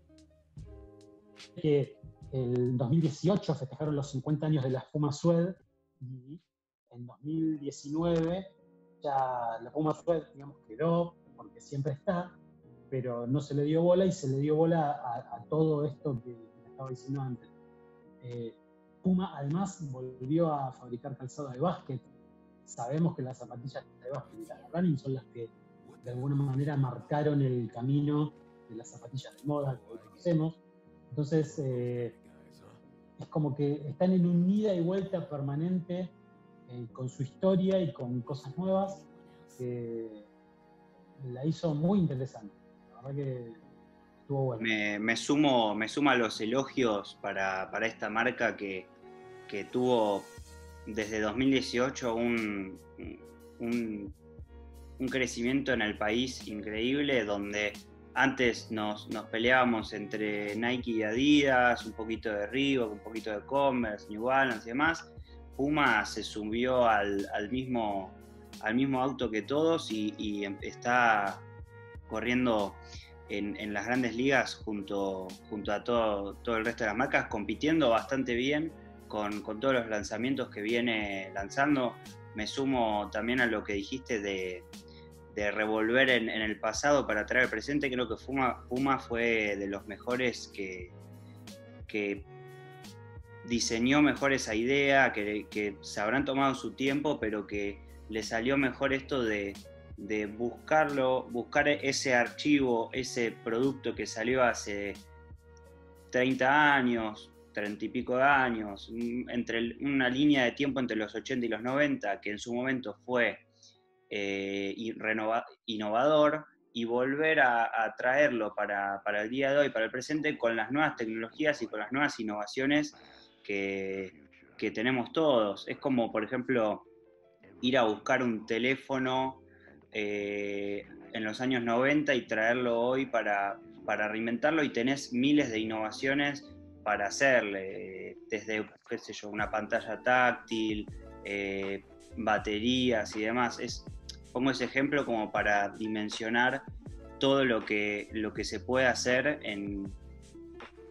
que el 2018 festejaron los 50 años de la Puma Suede y en 2019 ya la Puma Suede, digamos, quedó porque siempre está, pero no se le dio bola y se le dio bola a, todo esto que, estaba diciendo antes. Eh, Puma además volvió a fabricar calzado de básquet. Sabemos que las zapatillas de básquet y las running son las que de alguna manera marcaron el camino de las zapatillas de moda que hoy conocemos. Entonces, eh, es como que están en un ida y vuelta permanente eh, con su historia y con cosas nuevas que la hizo muy interesante. La verdad que estuvo bueno. Me, sumo, me suma los elogios para, esta marca que, que, tuvo desde 2018 un, un un crecimiento en el país increíble donde antes nos, peleábamos entre Nike y Adidas, un poquito de Reebok, un poquito de Converse, New Balance y demás. Puma se subió al, mismo, al mismo auto que todos y, em, está corriendo en, las grandes ligas junto, junto a todo, todo el resto de las marcas, compitiendo bastante bien con, con todos los lanzamientos que viene lanzando. Me sumo también a lo que dijiste de, de revolver en, el pasado para traer el presente, creo que Puma, fue de los mejores que, que diseñó mejor esa idea, que, se habrán tomado su tiempo, pero que le salió mejor esto de, buscarlo, buscar ese archivo, ese producto que salió hace 30 años, treinta y pico de años, entre una línea de tiempo entre los 80 y los 90, que en su momento fue eh, innovador, y volver a, traerlo para, el día de hoy, para el presente, con las nuevas tecnologías y con las nuevas innovaciones que, tenemos todos. Es como, por ejemplo, ir a buscar un teléfono eh, en los años 90 y traerlo hoy para, para reinventarlo y tenés miles de innovaciones para hacerle, desde, qué sé yo, una pantalla táctil, eh, baterías y demás. Es, pongo ese ejemplo como para dimensionar todo lo que, lo que se puede hacer en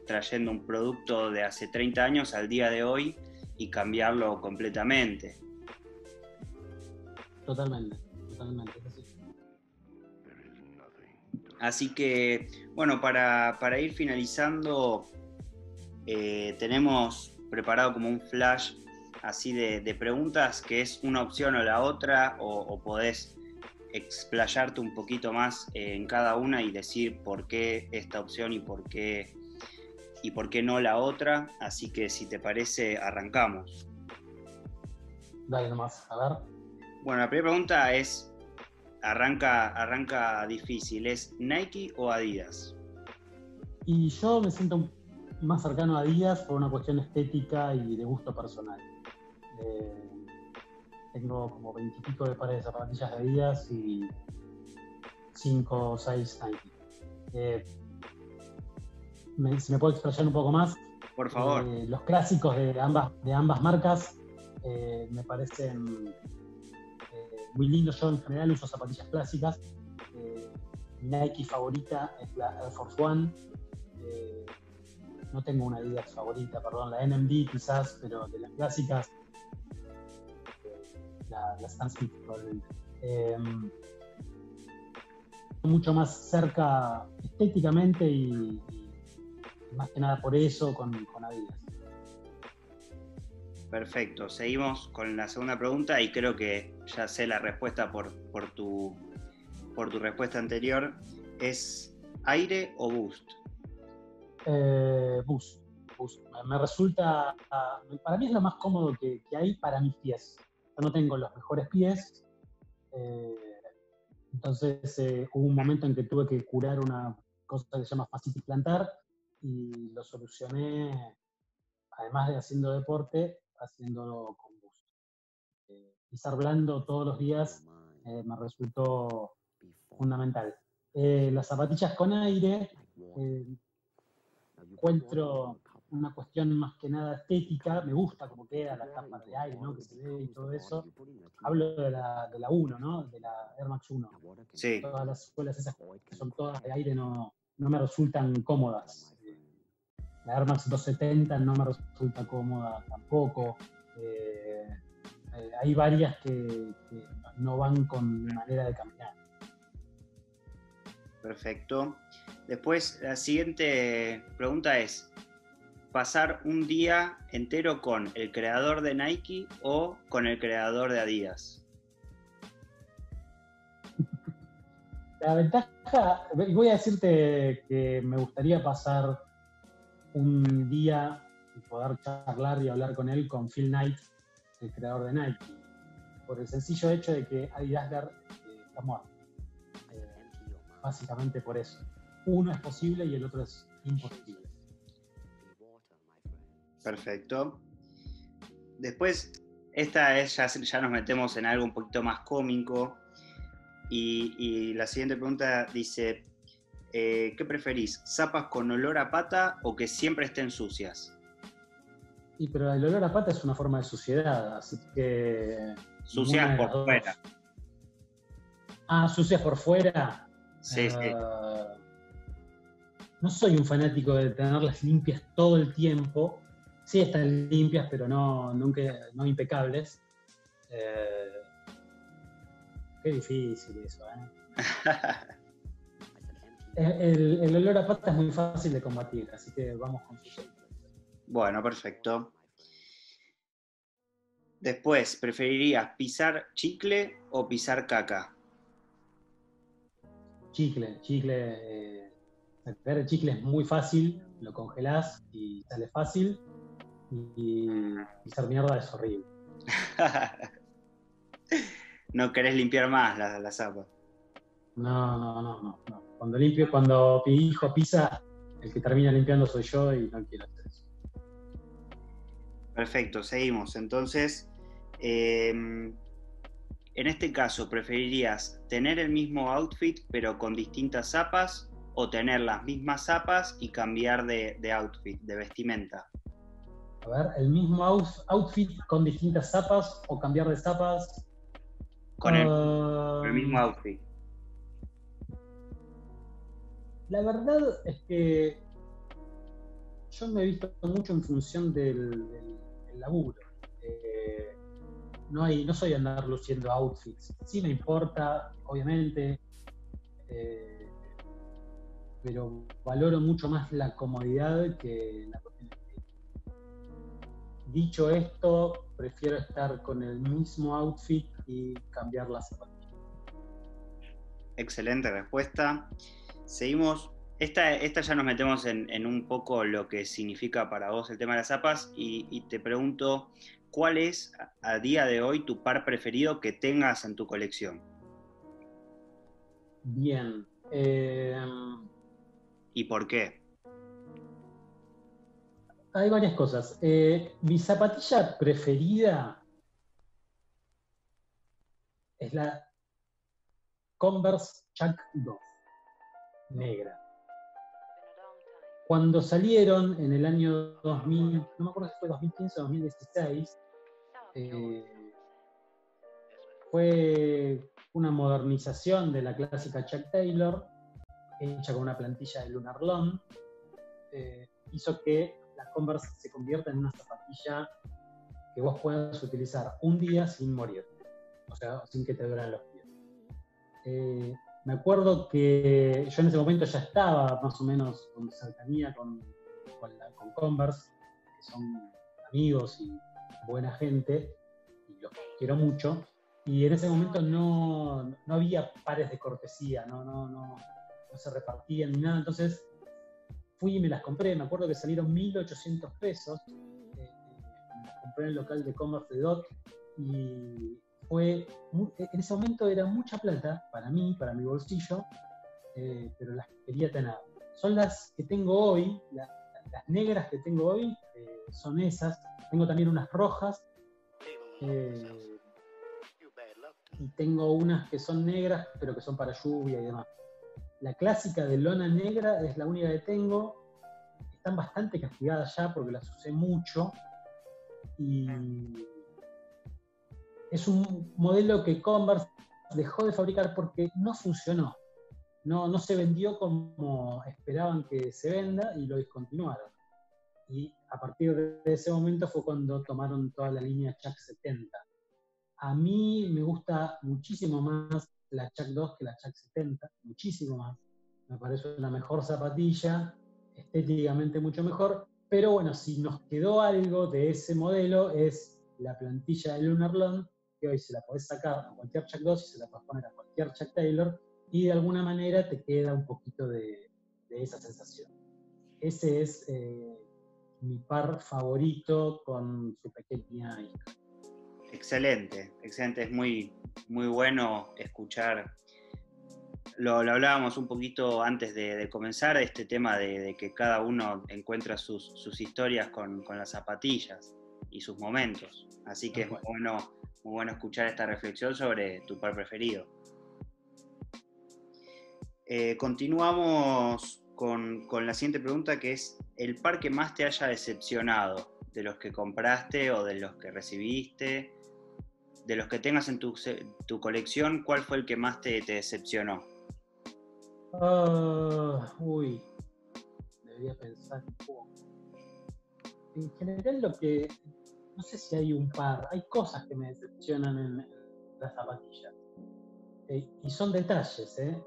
trayendo un producto de hace 30 años al día de hoy y cambiarlo completamente. Totalmente, totalmente. Así que, bueno, para, ir finalizando, eh, tenemos preparado como un flash así de, preguntas que es una opción o la otra, o, podés explayarte un poquito más en cada una y decir por qué esta opción y por qué y por qué no la otra. Así que si te parece, arrancamos. Dale nomás, a ver. Bueno, la primera pregunta es, arranca, arranca difícil, ¿es Nike o Adidas? Y yo me siento más cercano a Adidas por una cuestión estética y de gusto personal. Eh, tengo como veintipico de pares de zapatillas de Adidas y cinco o seis Nike. Eh, si me puedo expresar un poco más. Por favor. Eh, los clásicos de ambas, de ambas marcas me parecen muy lindos. Yo en general uso zapatillas clásicas. mi Nike favorita es la Air Force One no tengo una Adidas favorita, perdón, la NMD quizás, pero de las clásicas la, la Stan Smith probablemente. Em, mucho más cerca estéticamente y, más que nada por eso con, con Adidas. Perfecto, seguimos con la segunda pregunta y creo que ya sé la respuesta por, por, tu, por tu respuesta anterior. ¿Es aire o boost? Eh, boost, boost. Me resulta, para mí es lo más cómodo que, que hay para mis pies no tengo los mejores pies. Eh, entonces eh, hubo un momento en que tuve que curar una cosa que se llama fascitis plantar y lo solucioné, además de haciendo deporte, haciéndolo con gusto. Eh, pisar blando todos los días me resultó fundamental. las zapatillas con aire, encuentro una cuestión más que nada estética, me gusta cómo queda la capa de aire, ¿no? Que se ve y todo eso. Hablo de la, de la 1, ¿no? De la Air Max 1. Sí. Todas las escuelas esas que son todas de aire no, no me resultan cómodas. La Air Max 270 no me resulta cómoda tampoco. Eh, eh, hay varias que, que no van con mi manera de caminar. Perfecto. Después, la siguiente pregunta es, pasar un día entero con el creador de Nike o con el creador de Adidas? La ventaja, voy a decirte que me gustaría pasar un día y poder charlar y hablar con él, con Phil Knight, el creador de Nike, por el sencillo hecho de que Adidas eh, está muerto. Eh, básicamente por eso. Uno es posible y el otro es imposible. Perfecto. Después, esta es, ya, ya nos metemos en algo un poquito más cómico. Y, la siguiente pregunta dice, eh, ¿qué preferís? ¿Zapas con olor a pata o que siempre estén sucias? Y pero el olor a pata es una forma de suciedad, así que... Sucias por fuera. Ah, sucias por fuera. Sí, sí. Ah, no soy un fanático de tenerlas limpias todo el tiempo, sí están limpias, pero no, nunca, no impecables. Eh, qué difícil eso, ¿eh? el, el, olor a pata es muy fácil de combatir, así que vamos con su Bueno, perfecto. Después, ¿preferirías pisar chicle o pisar caca? Chicle, chicle. Eh, el chicle es muy fácil, lo congelás y sale fácil y pisar mierda es horrible. no querés limpiar más la, la zapa. No, no, no, no, Cuando limpio, cuando mi hijo pisa, el que termina limpiando soy yo y no quiero hacer eso. Perfecto, seguimos. Entonces, em, en este caso, ¿preferirías tener el mismo outfit pero con distintas zapas o tener las mismas zapas y cambiar de, outfit, de vestimenta? A ver, el mismo outfit con distintas zapas o cambiar de zapas. Con el, el mismo outfit. La verdad es que yo me he visto mucho en función del, laburo. Eh, no, hay, no soy andar luciendo outfits. Sí me importa, obviamente, eh, pero valoro mucho más la comodidad que la Dicho esto, prefiero estar con el mismo outfit y cambiar las zapatillas. Excelente respuesta. Seguimos. Esta, esta ya nos metemos en, un poco lo que significa para vos el tema de las zapas y, te pregunto, ¿cuál es a día de hoy tu par preferido que tengas en tu colección? Bien. Eh, ¿Y por qué? Hay varias cosas. Eh, mi zapatilla preferida es la Converse Chuck 2 negra. Cuando salieron en el año 2000, no me acuerdo si fue 2015 o 2016, eh, fue una modernización de la clásica Chuck Taylor, hecha con una plantilla de Lunar Long, eh, hizo que la Converse se convierta en una zapatilla que vos puedas utilizar un día sin morir, o sea, sin que te duelan los pies. Eh, me acuerdo que yo en ese momento ya estaba más o menos con cercanía con, con, Converse, que son amigos y buena gente, y los quiero mucho. Y en ese momento no, no había pares de cortesía, no, no, no, no se repartían ni nada. Entonces fui y me las compré. Me acuerdo que salieron 1.800 pesos. Eh, me las compré en el local de Converse de Dot y fue, en ese momento era mucha plata para mí, para mi bolsillo, eh, pero las quería tener. Son las que tengo hoy, las negras que tengo hoy eh, son esas. Tengo también unas rojas eh, y tengo unas que son negras, pero que son para lluvia y demás. La clásica de lona negra es la única que tengo. Están bastante castigadas ya porque las usé mucho y es un modelo que Converse dejó de fabricar porque no funcionó. No, no se vendió como esperaban que se venda y lo discontinuaron. Y a partir de ese momento fue cuando tomaron toda la línea Chuck 70. A mí me gusta muchísimo más la Chuck 2 que la Chuck 70, muchísimo más. Me parece una mejor zapatilla, estéticamente mucho mejor, pero bueno, si nos quedó algo de ese modelo es la plantilla de Lunar Long, que hoy se la podés sacar a cualquier Chuck 2 y se la podés poner a cualquier Chuck Taylor y de alguna manera te queda un poquito de, esa sensación. Ese es eh, mi par favorito con su pequeña hija. Excelente, excelente, es muy, muy bueno escuchar. Lo, hablábamos un poquito antes de, comenzar, este tema de, que cada uno encuentra sus, historias con, con, las zapatillas y sus momentos. Así que es bueno muy bueno escuchar esta reflexión sobre tu par preferido. Eh, continuamos con, la siguiente pregunta, que es el par que más te haya decepcionado de los que compraste o de los que recibiste, de los que tengas en tu, colección, ¿cuál fue el que más te, decepcionó? Ah, uy, debería pensar un poco. En general lo que no sé si hay un par, hay cosas que me decepcionan en, las zapatillas. Eh, y son detalles, ¿eh?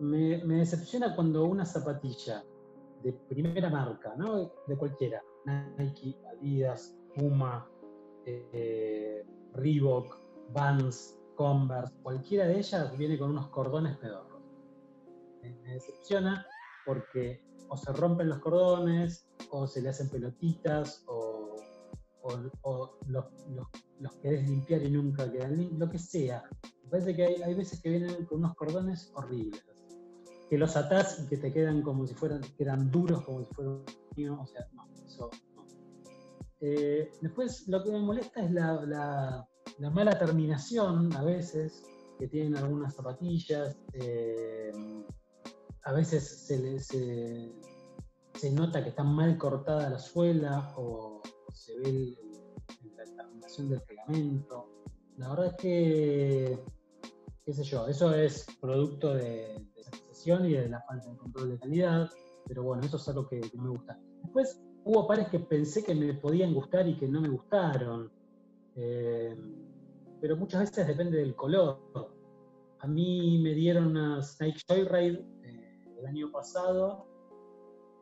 Me, decepciona cuando una zapatilla de primera marca, ¿no? De cualquiera, Nike, Adidas, Puma, eh, Reebok, Vans, Converse, cualquiera de ellas viene con unos cordones pedorros. Me, decepciona porque o se rompen los cordones, o se le hacen pelotitas, o o, los, los, querés limpiar y nunca quedan limpios, lo que sea. Me parece que hay, veces que vienen con unos cordones horribles, que los atás y que te quedan como si fueran, quedan duros, como si fueran o sea, no, eso. Eh, después lo que me molesta es la, la, mala terminación a veces que tienen algunas zapatillas. Eh, a veces se, se, se, nota que está mal cortada la suela o, se ve la terminación del pegamento. La verdad es que, qué sé yo, eso es producto de, de y de la falta de control de calidad, pero bueno, eso es algo que, que me gusta. Después hubo pares que pensé que me podían gustar y que no me gustaron. Eh, pero muchas veces depende del color. A mí me dieron una Snake Joyride eh, el año pasado,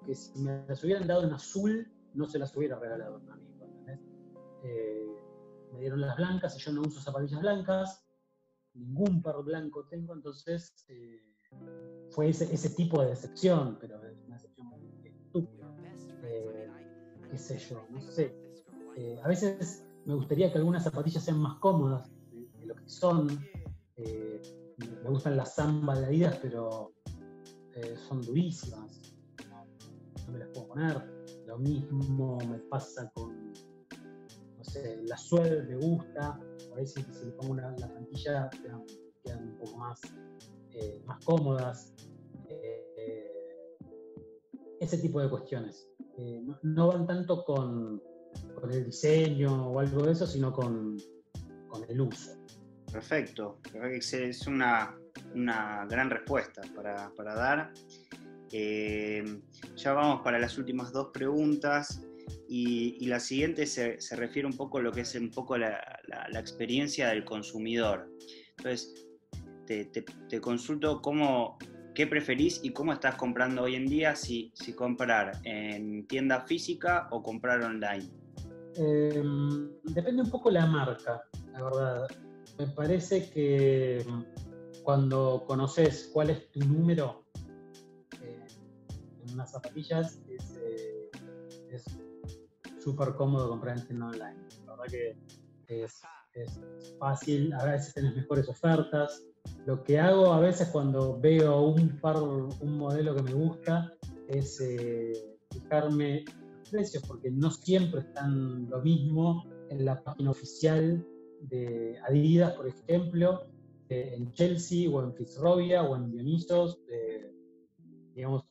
que si me las hubieran dado en azul, no se las hubiera regalado a mí. Eh, me dieron las blancas y yo no uso zapatillas blancas, ningún par blanco tengo, entonces fue ese, ese, tipo de decepción, pero no sé. Eh, a veces me gustaría que algunas zapatillas sean más cómodas de, lo que son. Eh, me gustan las Samba de Adidas, pero eh, son durísimas. No, me las puedo poner. Lo mismo me pasa con, no sé, la suela me gusta. A veces si le pongo una, la plantilla quedan, quedan, un poco más, más cómodas. ese tipo de cuestiones. Eh, no, van tanto con, el diseño o algo de eso, sino con, el uso. Perfecto, es una, gran respuesta para, dar. Eh, ya vamos para las últimas dos preguntas y, la siguiente se, refiere un poco a lo que es un poco la, experiencia del consumidor. Entonces, te, te consulto cómo, ¿Qué preferís y cómo estás comprando hoy en día? Si, si comprar en tienda física o comprar online. Em, depende un poco la marca, la verdad. Me parece que cuando conoces cuál es tu número eh, en unas zapatillas, es súper cómodo comprar en tienda online. La verdad que es, es fácil, a veces tenés mejores ofertas, lo que hago a veces cuando veo un par, un modelo que me gusta, es eh, fijarme los precios, porque no siempre están lo mismo en la página oficial de Adidas, por ejemplo, eh, en Chelsea o en Fitzrovia o en Dionysos. Eh, digamos,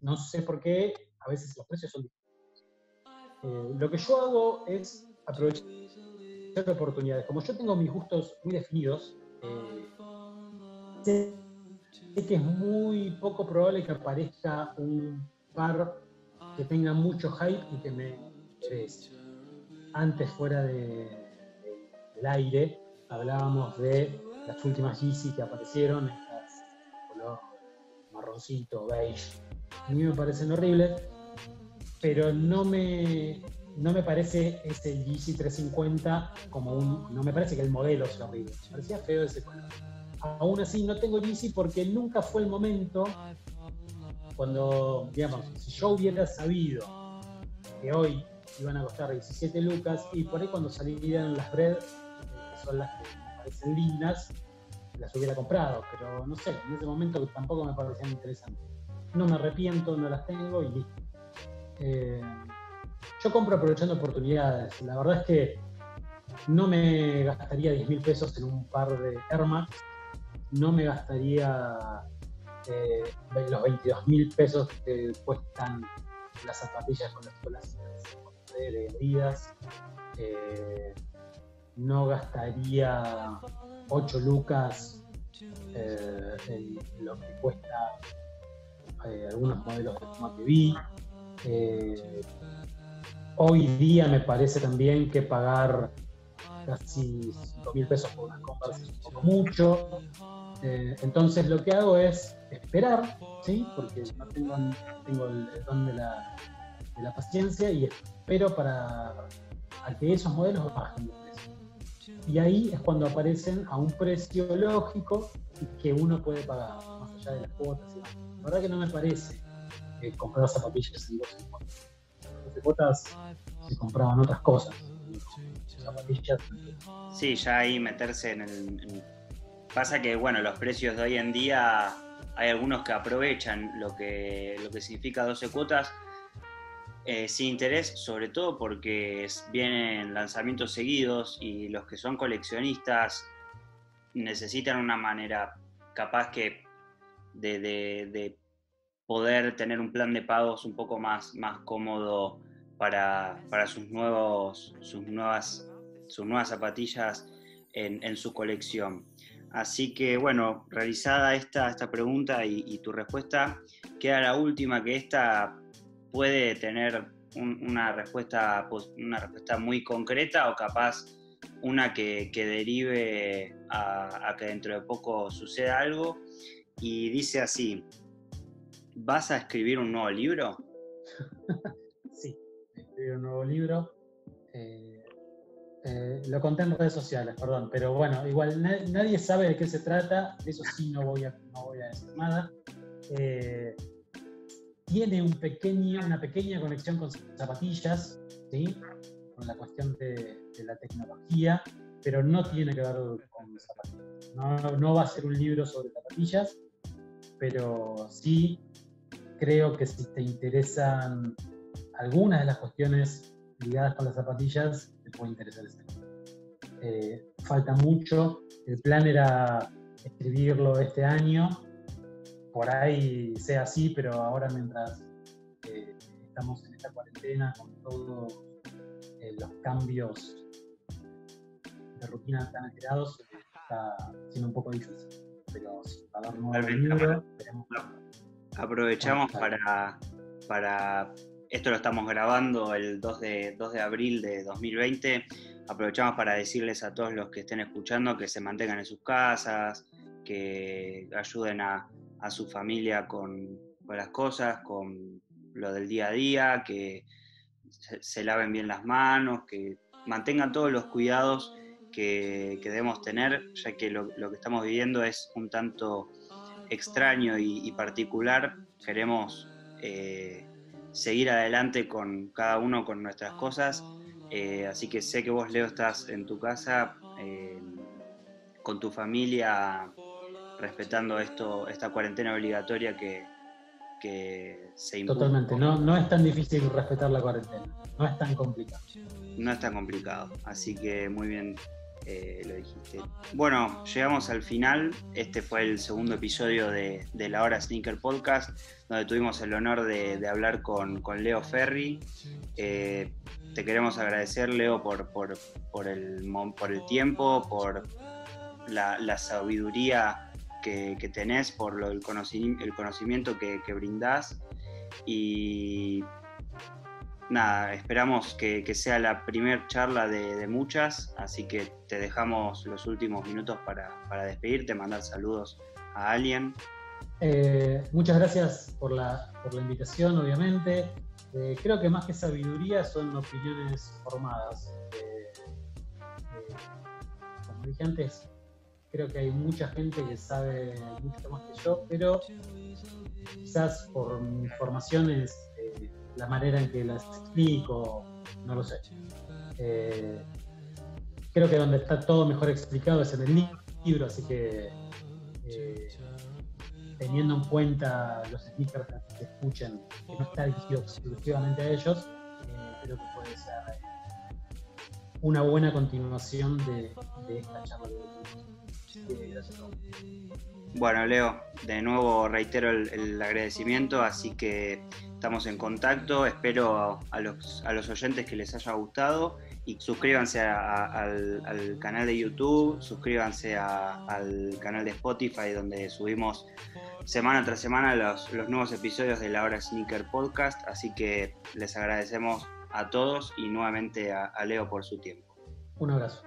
no sé por qué, a veces los precios son distintos. lo que yo hago es aprovechar oportunidades. Como yo tengo mis gustos muy definidos, sé que es muy poco probable que aparezca un par que tenga mucho hype y que me interese. Antes, fuera de, del aire, hablábamos de las últimas Yeezy que aparecieron, estas color marroncito, beige. A mí me parecen horribles, pero no me, no me parece ese Yeezy 350 como un. No me parece que el modelo sea horrible. Me parecía feo ese color aún así no tengo Yeezy porque nunca fue el momento cuando, digamos, si yo hubiera sabido que hoy iban a costar 17 lucas y por ahí cuando salieran las Bread, que son las que me parecen lindas, las hubiera comprado, pero no sé, en ese momento tampoco me parecían interesantes. No me arrepiento, no las tengo y listo. Eh, yo compro aprovechando oportunidades. La verdad es que no me gastaría 10 mil pesos en un par de Air Max no me gastaría eh, los 22 mil pesos que cuestan las zapatillas con las colas de Adidas. Eh, no gastaría 8 lucas eh, en lo que cuesta algunos modelos de Smart TV. Hoy día me parece también que pagar casi 5 mil pesos por unas compras es un poco mucho. Eh, entonces lo que hago es esperar, ¿sí? porque no tengo, el, don de la, paciencia y espero para que esos modelos bajen. Y ahí es cuando aparecen a un precio lógico que uno puede pagar, más allá de las cuotas. La verdad que no me parece eh, comprar zapatillas en 250. 12 cuotas se compraban otras cosas. Sí, ya ahí meterse en el. Pasa que, bueno, los precios de hoy en día, hay algunos que aprovechan lo que, lo que significa 12 cuotas eh, sin interés, sobre todo porque vienen lanzamientos seguidos y los que son coleccionistas necesitan una manera capaz que de, poder tener un plan de pagos un poco más, más cómodo para, sus, nuevos, sus, nuevas, sus nuevas zapatillas en, su colección. Así que bueno, realizada esta, esta pregunta y, tu respuesta, queda la última, que esta puede tener una, respuesta, una respuesta muy concreta o capaz una que, derive a, que dentro de poco suceda algo. Y dice así, ¿vas a escribir un nuevo libro? sí, escribir un nuevo libro. Eh, eh, lo conté en redes sociales, perdón, pero bueno, igual nadie sabe de qué se trata, de eso sí no voy a, no voy a decir nada. Eh, tiene un pequeño, una pequeña conexión con zapatillas, ¿sí? con la cuestión de, la tecnología, pero no tiene que ver con zapatillas. No, no, va a ser un libro sobre zapatillas, pero sí creo que si te interesan algunas de las cuestiones ligadas con las zapatillas, te puede interesar este libro. Eh, falta mucho, el plan era escribirlo este año, por ahí sea así, pero ahora mientras eh, estamos en esta cuarentena con todos eh, los cambios de rutina tan alterados, está siendo un poco difícil. Pero sí, a dar nuevo libro, Aprovechamos para, para, esto lo estamos grabando el 2 de, 2 de abril de 2020, aprovechamos para decirles a todos los que estén escuchando que se mantengan en sus casas, que ayuden a, a su familia con, las cosas, con lo del día a día, que se, laven bien las manos, que mantengan todos los cuidados que, debemos tener, ya que lo, que estamos viviendo es un tanto extraño y, particular. Queremos eh, seguir adelante con cada uno con nuestras cosas. Eh, así que sé que vos, Leo, estás en tu casa eh, con tu familia respetando esto, esta cuarentena obligatoria que, se impuso. Totalmente, no, no es tan difícil respetar la cuarentena, no es tan complicado. No es tan complicado, así que muy bien eh, lo dijiste. Bueno, llegamos al final. Este fue el segundo episodio de, la Hora Sneaker Podcast, donde tuvimos el honor de, hablar con, Leo Ferri. Eh, te queremos agradecer, Leo, por, por, por, el, por el tiempo, por la, la sabiduría que, tenés, por el, conocimiento, el conocimiento que, que, brindás. Y nada, esperamos que, sea la primera charla de, muchas, así que te dejamos los últimos minutos para, despedirte, mandar saludos a alguien. Eh, muchas gracias por la, invitación, obviamente. Eh, creo que más que sabiduría son opiniones formadas. Eh, como dije antes, creo que hay mucha gente que sabe mucho más que yo, pero quizás por mi formación eh, la manera en que las explico, no lo sé. Eh, creo que donde está todo mejor explicado es en el libro, así que eh, teniendo en cuenta los speakers que escuchen, que no está dirigido exclusivamente a ellos, creo que puede ser una buena continuación de, esta charla de bueno, Leo, de nuevo reitero el, agradecimiento, así que estamos en contacto. Espero a, los, oyentes que les haya gustado y suscríbanse al, canal de YouTube, suscríbanse al canal de Spotify donde subimos semana tras semana los, nuevos episodios de la Hora Sneaker Podcast. Así que les agradecemos a todos y nuevamente a Leo por su tiempo. Un abrazo.